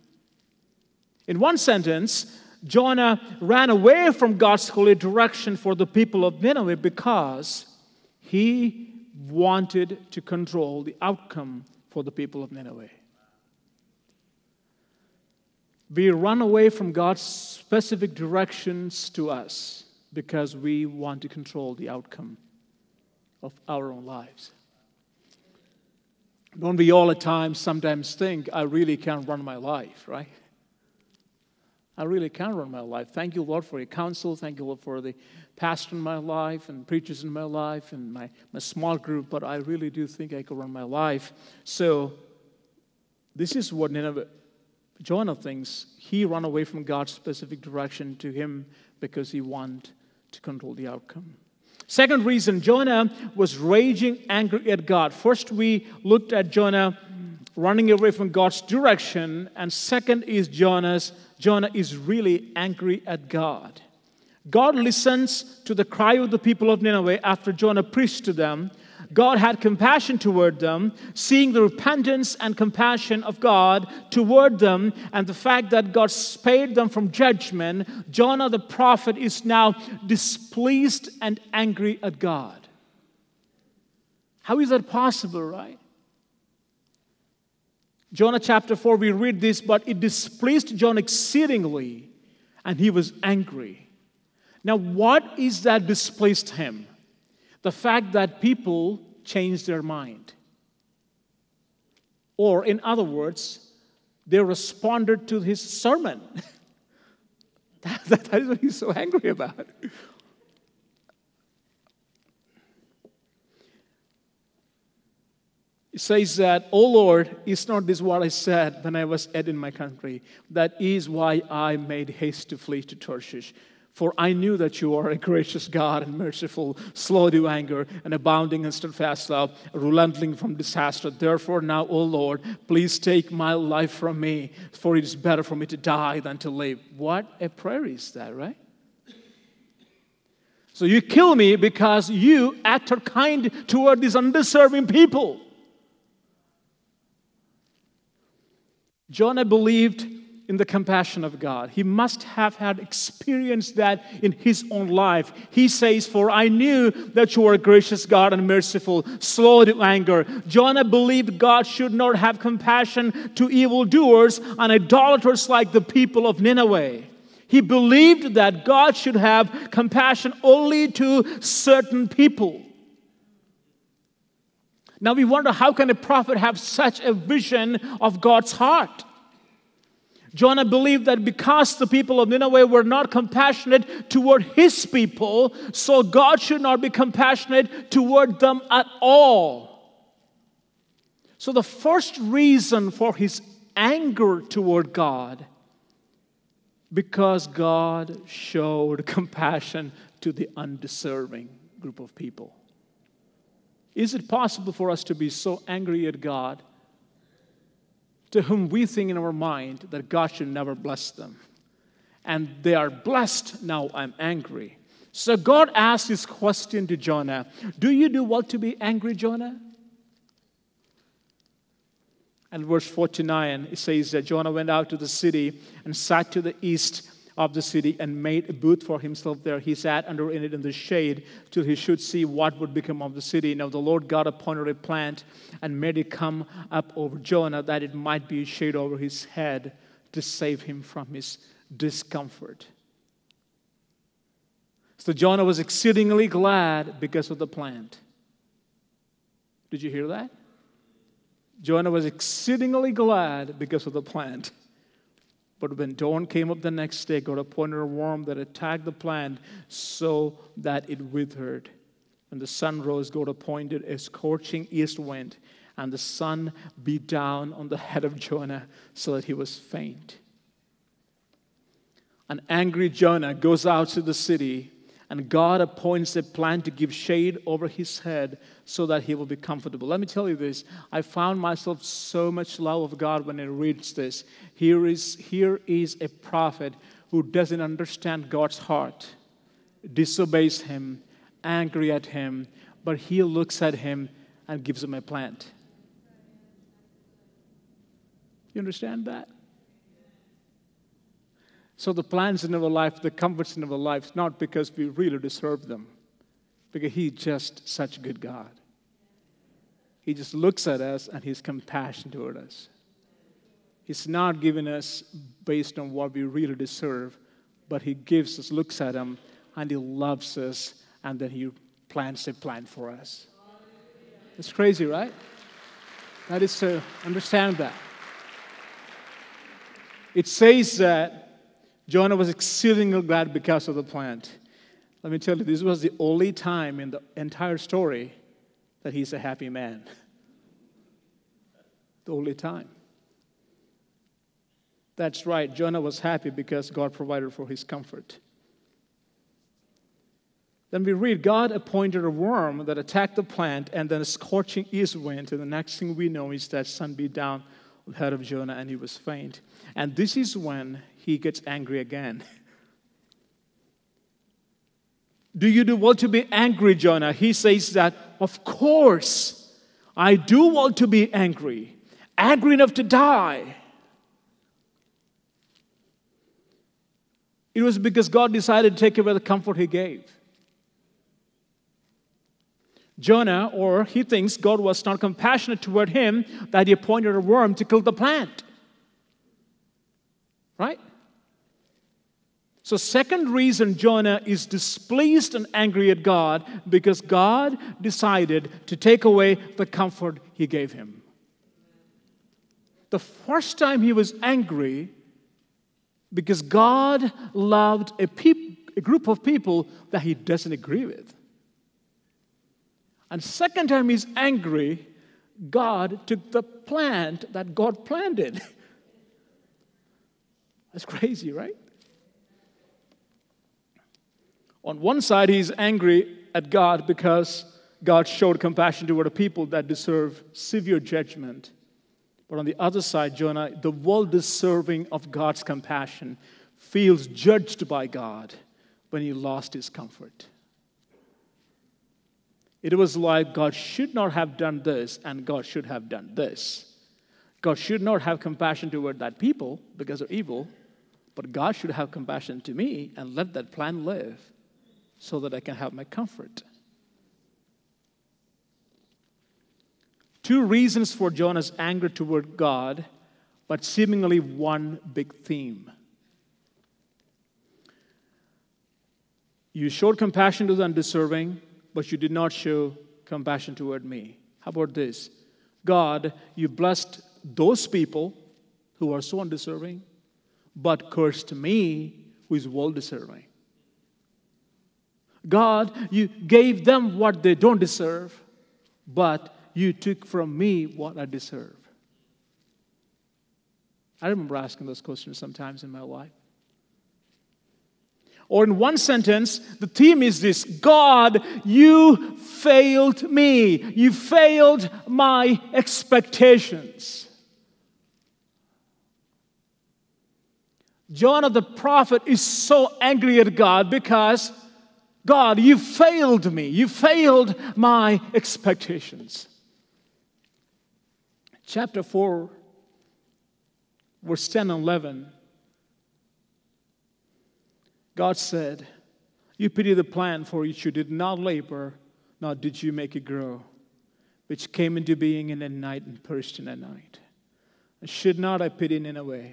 In one sentence, Jonah ran away from God's holy direction for the people of Nineveh because he wanted to control the outcome for the people of Nineveh. We run away from God's specific directions to us because we want to control the outcome of our own lives. Don't we all at times sometimes think, I really can't run my life, right? I really can run my life. Thank you, Lord, for your counsel. Thank you, Lord, for the pastor in my life and preachers in my life and my, my small group, but I really do think I can run my life. So, this is what Nineveh, Jonah thinks. He ran away from God's specific direction to him because he wanted to control the outcome. Second reason, Jonah was raging angry at God. First, we looked at Jonah running away from God's direction, and second is Jonah's Jonah is really angry at God. God listens to the cry of the people of Nineveh after Jonah preached to them. God had compassion toward them, seeing the repentance and compassion of God toward them, and the fact that God spared them from judgment. Jonah the prophet is now displeased and angry at God. How is that possible, right? Jonah chapter 4, we read this, but it displeased John exceedingly, and he was angry. Now, what is that displeased him? The fact that people changed their mind. Or, in other words, they responded to his sermon. that, that is what he's so angry about. It says that, Oh Lord, is not this what I said when I was yet in my country? That is why I made haste to flee to Tarshish. For I knew that you are a gracious God and merciful, slow to anger, and abounding in steadfast love, relenting from disaster. Therefore, now, O Lord, please take my life from me, for it is better for me to die than to live. What a prayer is that, right? So you kill me because you acted kind toward these undeserving people. Jonah believed in the compassion of God. He must have had experienced that in his own life. He says, For I knew that you are a gracious God and merciful, slow to anger. Jonah believed God should not have compassion to evildoers and idolaters like the people of Nineveh. He believed that God should have compassion only to certain people. Now we wonder how can a prophet have such a vision of God's heart? Jonah believed that because the people of Nineveh were not compassionate toward his people, so God should not be compassionate toward them at all. So, the first reason for his anger toward God, because God showed compassion to the undeserving group of people. Is it possible for us to be so angry at God to whom we think in our mind that God should never bless them? And they are blessed, now I'm angry. So God asked this question to Jonah Do you do well to be angry, Jonah? And verse 49, it says that Jonah went out to the city and sat to the east of the city and made a booth for himself there. He sat under it in the shade till he should see what would become of the city. Now the Lord God appointed a plant and made it come up over Jonah that it might be a shade over his head to save him from his discomfort. So Jonah was exceedingly glad because of the plant. Did you hear that? Jonah was exceedingly glad because of the plant. But when dawn came up the next day, God appointed a worm that attacked the plant so that it withered. When the sun rose, God appointed a scorching east wind, and the sun beat down on the head of Jonah so that he was faint. An angry Jonah goes out to the city and God appoints a plant to give shade over his head so that he will be comfortable. Let me tell you this I found myself so much love of God when I read this. Here is, here is a prophet who doesn't understand God's heart, disobeys him, angry at him, but he looks at him and gives him a plant. You understand that? So the plans in our life, the comforts in our life, not because we really deserve them, because He's just such a good God. He just looks at us and He's compassionate toward us. He's not giving us based on what we really deserve, but He gives us, looks at Him, and He loves us, and then He plans a plan for us. It's crazy, right? That is to understand that. It says that Jonah was exceedingly glad because of the plant. Let me tell you, this was the only time in the entire story that he's a happy man. The only time. That's right, Jonah was happy because God provided for his comfort. Then we read God appointed a worm that attacked the plant, and then a scorching east wind. And the next thing we know is that sun beat down on the head of Jonah, and he was faint. And this is when he gets angry again. Do you do well to be angry, Jonah? He says that, of course, I do want to be angry, angry enough to die. It was because God decided to take away the comfort He gave. Jonah, or he thinks God was not compassionate toward him, that he appointed a worm to kill the plant. Right? So, second reason Jonah is displeased and angry at God because God decided to take away the comfort he gave him. The first time he was angry because God loved a, peop- a group of people that he doesn't agree with. And second time he's angry, God took the plant that God planted. That's crazy, right? On one side, he's angry at God because God showed compassion toward a people that deserve severe judgment. But on the other side, Jonah, the world deserving of God's compassion, feels judged by God when he lost his comfort. It was like God should not have done this and God should have done this. God should not have compassion toward that people because they're evil, but God should have compassion to me and let that plan live so that I can have my comfort. Two reasons for Jonah's anger toward God, but seemingly one big theme. You showed compassion to the undeserving, but you did not show compassion toward me. How about this? God, you blessed those people who are so undeserving, but cursed me who is well deserving. God, you gave them what they don't deserve, but you took from me what I deserve. I remember asking those questions sometimes in my life. Or in one sentence, the theme is this God, you failed me. You failed my expectations. Jonah the prophet is so angry at God because God, you failed me. You failed my expectations. Chapter 4, verse 10 and 11. God said, You pity the plant for which you did not labor, nor did you make it grow, which came into being in a night and perished in a night. Should not I pity Nineveh,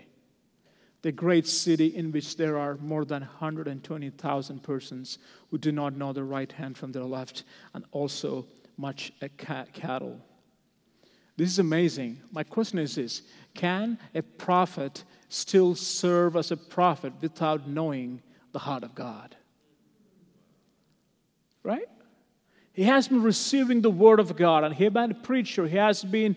the great city in which there are more than 120,000 persons who do not know their right hand from their left, and also much cattle? This is amazing. My question is this Can a prophet still serve as a prophet without knowing the heart of God? Right? He has been receiving the word of God, and he has been a preacher. He has been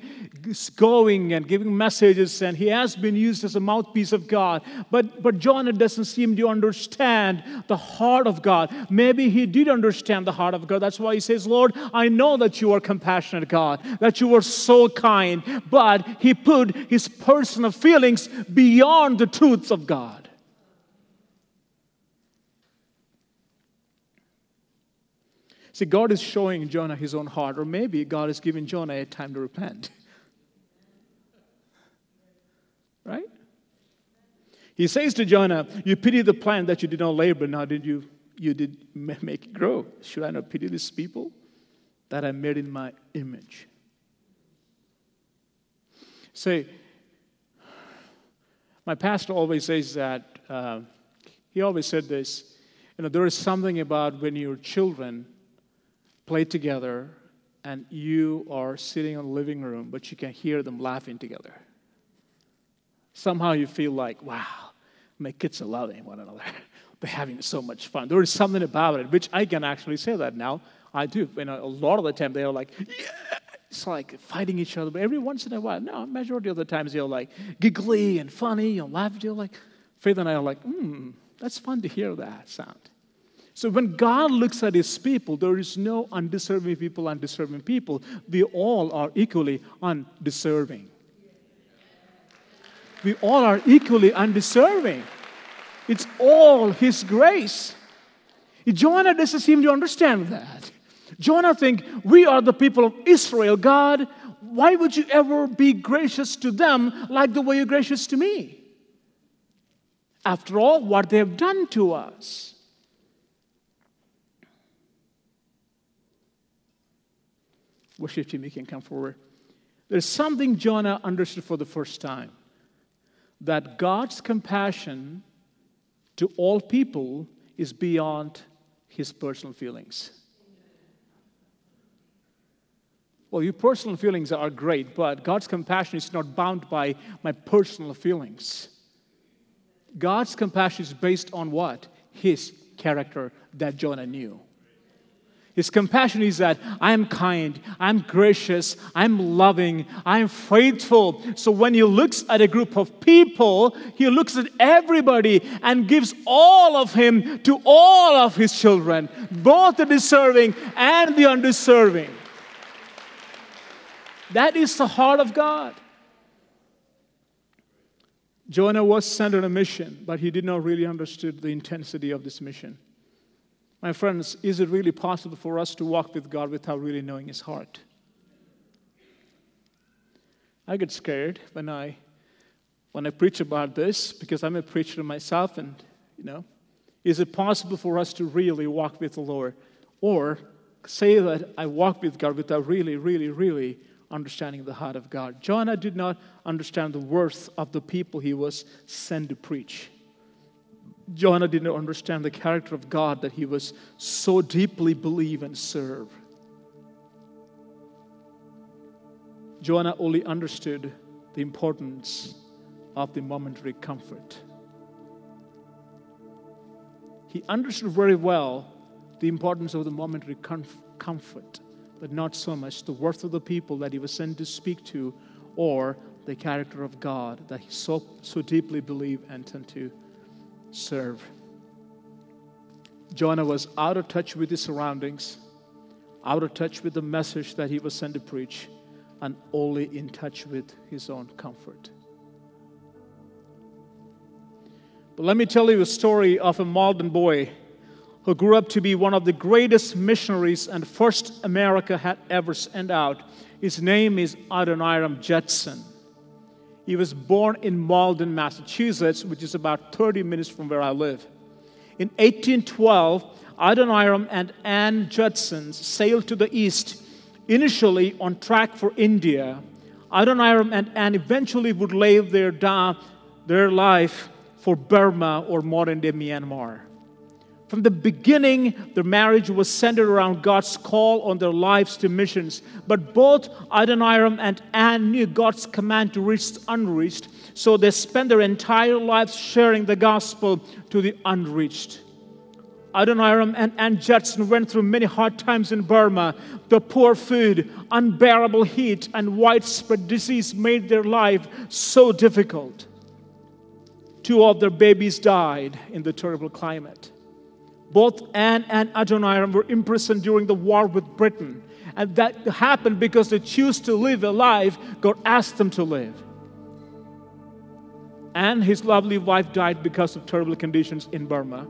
going and giving messages, and he has been used as a mouthpiece of God. But, but Jonah doesn't seem to understand the heart of God. Maybe he did understand the heart of God. That's why he says, Lord, I know that you are compassionate, God, that you are so kind. But he put his personal feelings beyond the truths of God. See, God is showing Jonah his own heart, or maybe God is giving Jonah a time to repent. right? He says to Jonah, You pity the plant that you did not labor, now did you, you did make it grow. Should I not pity these people that I made in my image? Say, my pastor always says that, uh, he always said this, you know, there is something about when you're children play together and you are sitting in the living room, but you can hear them laughing together. Somehow you feel like, wow, my kids are loving one another. They're having so much fun. There is something about it, which I can actually say that now. I do. You know, a lot of the time they are like, yeah, it's like fighting each other. But every once in a while, no, majority of the times they're like giggly and funny and laughing. You're like, Faith and I are like, hmm, that's fun to hear that sound. So when God looks at his people, there is no undeserving people, undeserving people. We all are equally undeserving. We all are equally undeserving. It's all his grace. Jonah doesn't seem to understand that. Jonah think we are the people of Israel. God, why would you ever be gracious to them like the way you're gracious to me? After all, what they have done to us. Worship team, you can come forward. There's something Jonah understood for the first time that God's compassion to all people is beyond his personal feelings. Well, your personal feelings are great, but God's compassion is not bound by my personal feelings. God's compassion is based on what? His character that Jonah knew. His compassion is that I am kind, I'm gracious, I'm loving, I'm faithful. So when he looks at a group of people, he looks at everybody and gives all of him to all of his children, both the deserving and the undeserving. That is the heart of God. Jonah was sent on a mission, but he did not really understand the intensity of this mission. My friends, is it really possible for us to walk with God without really knowing His heart? I get scared when I when I preach about this because I'm a preacher myself, and you know, is it possible for us to really walk with the Lord, or say that I walk with God without really, really, really understanding the heart of God? Jonah did not understand the worth of the people he was sent to preach. Jonah didn't understand the character of God that he was so deeply believe and serve. Jonah only understood the importance of the momentary comfort. He understood very well the importance of the momentary comf- comfort, but not so much the worth of the people that he was sent to speak to or the character of God that he so, so deeply believed and turned to serve. Jonah was out of touch with his surroundings, out of touch with the message that he was sent to preach, and only in touch with his own comfort. But let me tell you a story of a Malden boy who grew up to be one of the greatest missionaries and first America had ever sent out. His name is Adoniram Judson. He was born in Malden, Massachusetts, which is about 30 minutes from where I live. In 1812, Adoniram and Anne Judson sailed to the east, initially on track for India. Adoniram and Anne eventually would lay their, down, their life for Burma or modern day Myanmar. From the beginning, their marriage was centered around God's call on their lives to missions. But both Adoniram and Anne knew God's command to reach the unreached, so they spent their entire lives sharing the gospel to the unreached. Adoniram and Anne Judson went through many hard times in Burma. The poor food, unbearable heat, and widespread disease made their life so difficult. Two of their babies died in the terrible climate. Both Anne and Adoniram were imprisoned during the war with Britain. And that happened because they chose to live a life God asked them to live. And his lovely wife died because of terrible conditions in Burma.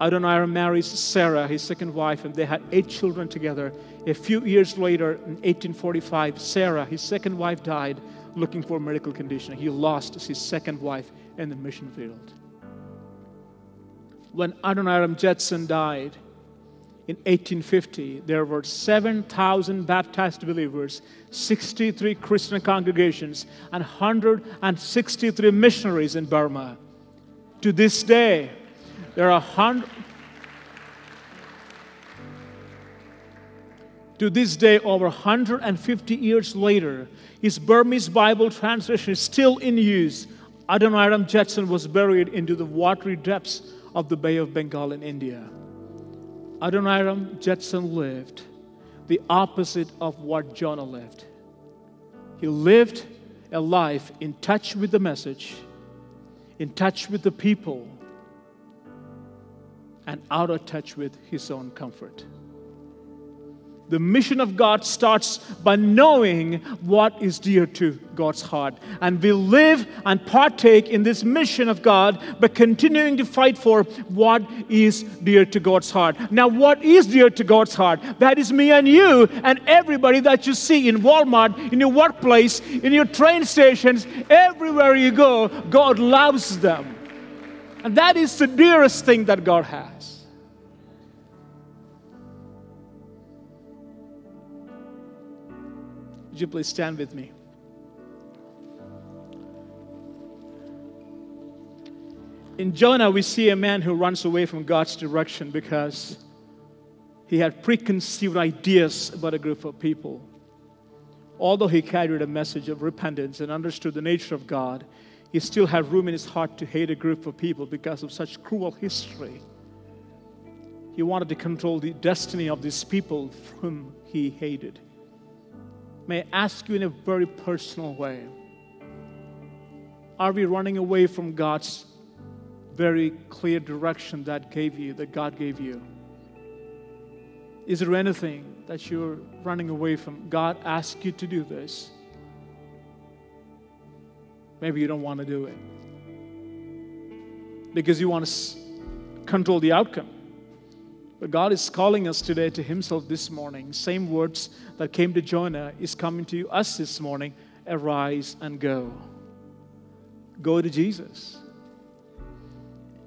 Adoniram marries Sarah, his second wife, and they had eight children together. A few years later, in 1845, Sarah, his second wife, died looking for a medical condition. He lost his second wife in the mission field when Adoniram Judson died in 1850, there were 7,000 baptized believers, 63 Christian congregations, and 163 missionaries in Burma. To this day, there are 100. To this day, over 150 years later, his Burmese Bible translation is still in use. Adoniram Judson was buried into the watery depths of the Bay of Bengal in India. Adoniram Judson lived the opposite of what Jonah lived. He lived a life in touch with the message, in touch with the people, and out of touch with his own comfort. The mission of God starts by knowing what is dear to God's heart. And we live and partake in this mission of God by continuing to fight for what is dear to God's heart. Now, what is dear to God's heart? That is me and you and everybody that you see in Walmart, in your workplace, in your train stations, everywhere you go, God loves them. And that is the dearest thing that God has. Would you please stand with me? In Jonah, we see a man who runs away from God's direction because he had preconceived ideas about a group of people. Although he carried a message of repentance and understood the nature of God, he still had room in his heart to hate a group of people because of such cruel history. He wanted to control the destiny of these people whom he hated may ask you in a very personal way Are we running away from God's very clear direction that gave you, that God gave you? Is there anything that you're running away from? God asked you to do this. Maybe you don't want to do it because you want to control the outcome. But God is calling us today to Himself this morning. Same words that came to Jonah is coming to us this morning arise and go. Go to Jesus.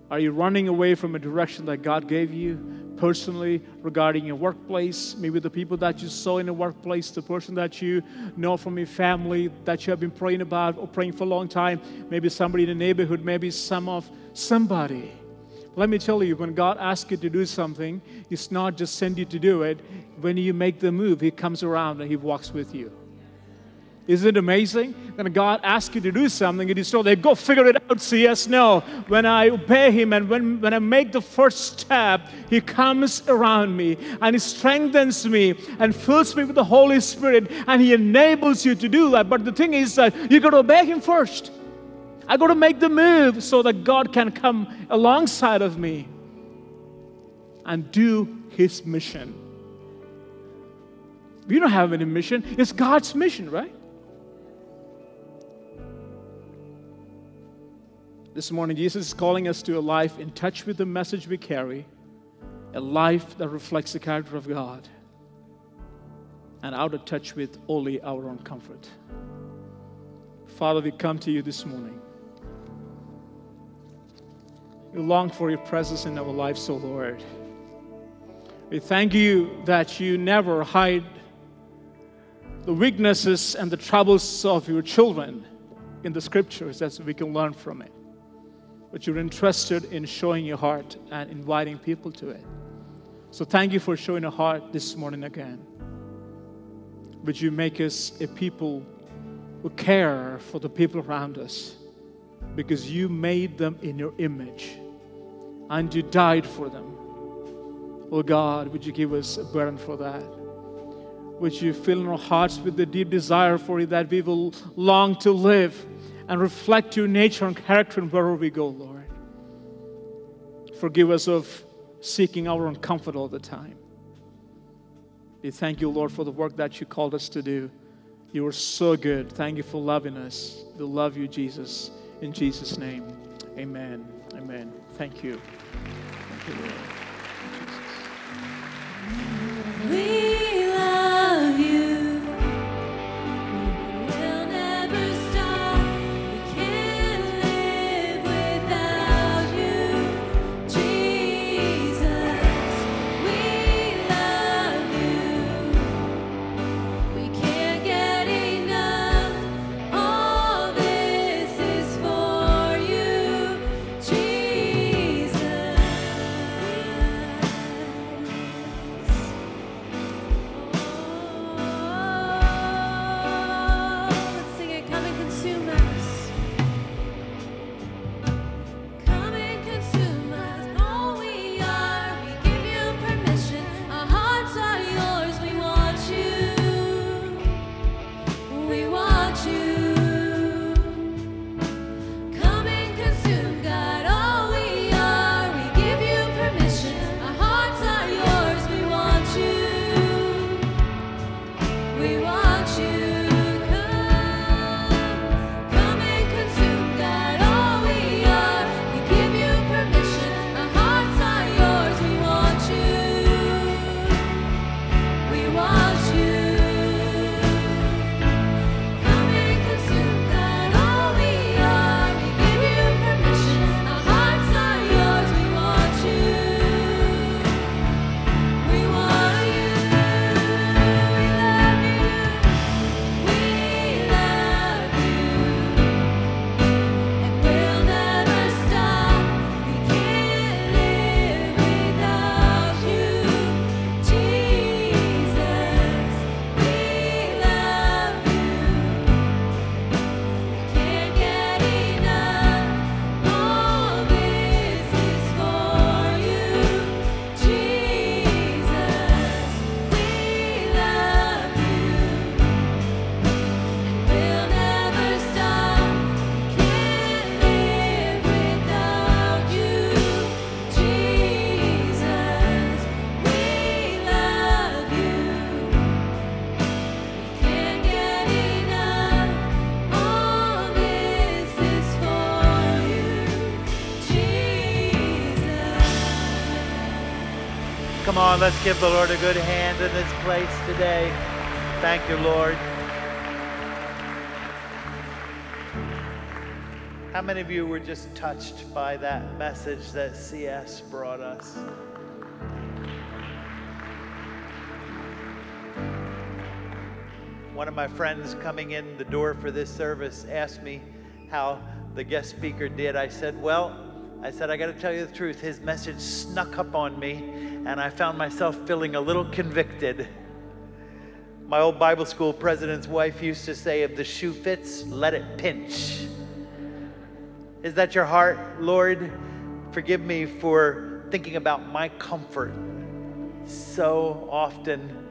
Are you running away from a direction that God gave you personally regarding your workplace? Maybe the people that you saw in the workplace, the person that you know from your family that you have been praying about or praying for a long time, maybe somebody in the neighborhood, maybe some of somebody. Let me tell you, when God asks you to do something, He's not just send you to do it. When you make the move, He comes around and He walks with you. Isn't it amazing? When God asks you to do something, and you still they go figure it out, yes, no. When I obey Him and when, when I make the first step, He comes around me and He strengthens me and fills me with the Holy Spirit and He enables you to do that. But the thing is that you got to obey Him first. I got to make the move so that God can come alongside of me and do His mission. We don't have any mission, it's God's mission, right? This morning, Jesus is calling us to a life in touch with the message we carry, a life that reflects the character of God, and out of touch with only our own comfort. Father, we come to you this morning. We long for your presence in our lives, O Lord. We thank you that you never hide the weaknesses and the troubles of your children in the scriptures as we can learn from it. But you're interested in showing your heart and inviting people to it. So thank you for showing a heart this morning again. Would you make us a people who care for the people around us because you made them in your image and you died for them. Oh God, would you give us a burden for that? Would you fill our hearts with the deep desire for it that we will long to live and reflect your nature and character wherever we go, Lord? Forgive us of seeking our own comfort all the time. We thank you, Lord, for the work that you called us to do. You are so good. Thank you for loving us. We love you, Jesus. In Jesus' name, amen. Amen. Thank you. Thank you, Lord.
We love you.
On, let's give the Lord a good hand in this place today. Thank you, Lord. How many of you were just touched by that message that CS brought us? One of my friends coming in the door for this service asked me how the guest speaker did. I said, Well, I said, I got to tell you the truth. His message snuck up on me, and I found myself feeling a little convicted. My old Bible school president's wife used to say, If the shoe fits, let it pinch. Is that your heart, Lord? Forgive me for thinking about my comfort so often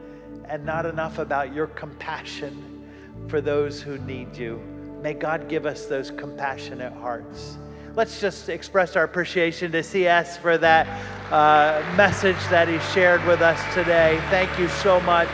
and not enough about your compassion for those who need you. May God give us those compassionate hearts. Let's just express our appreciation to CS for that uh, message that he shared with us today. Thank you so much.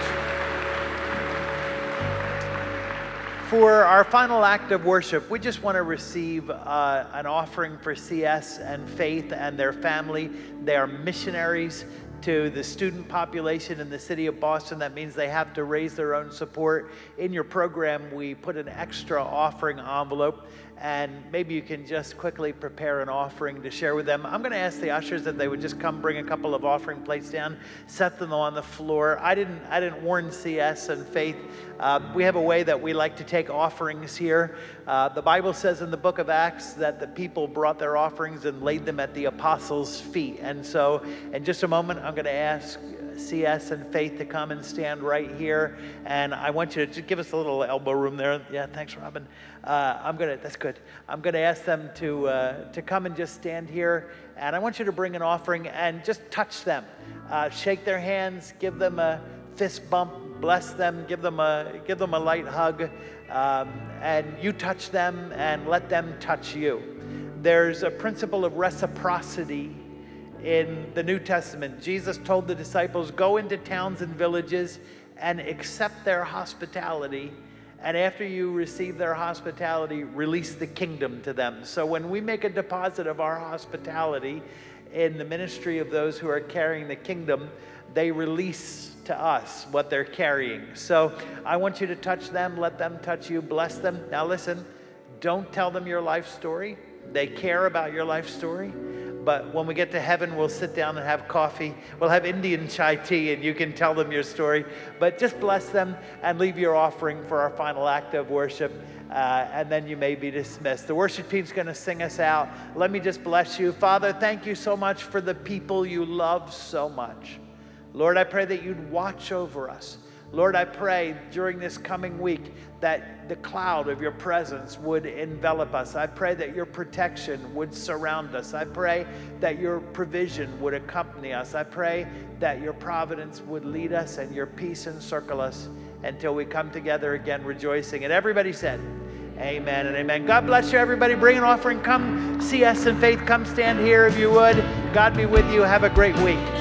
for our final act of worship, we just want to receive uh, an offering for CS and Faith and their family. They are missionaries to the student population in the city of Boston. That means they have to raise their own support. In your program, we put an extra offering envelope and maybe you can just quickly prepare an offering to share with them. I'm going to ask the ushers that they would just come bring a couple of offering plates down, set them on the floor. I didn't, I didn't warn CS and Faith. Uh, we have a way that we like to take offerings here. Uh, the Bible says in the book of Acts that the people brought their offerings and laid them at the apostles' feet. And so, in just a moment, I'm going to ask CS and Faith to come and stand right here. And I want you to give us a little elbow room there. Yeah, thanks, Robin. Uh, I'm gonna. That's good. I'm gonna ask them to uh, to come and just stand here. And I want you to bring an offering and just touch them, uh, shake their hands, give them a fist bump, bless them, give them a give them a light hug, um, and you touch them and let them touch you. There's a principle of reciprocity in the New Testament. Jesus told the disciples, Go into towns and villages and accept their hospitality. And after you receive their hospitality, release the kingdom to them. So when we make a deposit of our hospitality in the ministry of those who are carrying the kingdom, they release to us what they're carrying. So I want you to touch them, let them touch you, bless them. Now listen, don't tell them your life story. They care about your life story. But when we get to heaven, we'll sit down and have coffee. We'll have Indian chai tea, and you can tell them your story. But just bless them and leave your offering for our final act of worship. Uh, and then you may be dismissed. The worship team's going to sing us out. Let me just bless you. Father, thank you so much for the people you love so much. Lord, I pray that you'd watch over us. Lord, I pray during this coming week that the cloud of your presence would envelop us. I pray that your protection would surround us. I pray that your provision would accompany us. I pray that your providence would lead us and your peace encircle us until we come together again rejoicing. And everybody said, Amen and amen. God bless you, everybody. Bring an offering. Come see us in faith. Come stand here if you would. God be with you. Have a great week.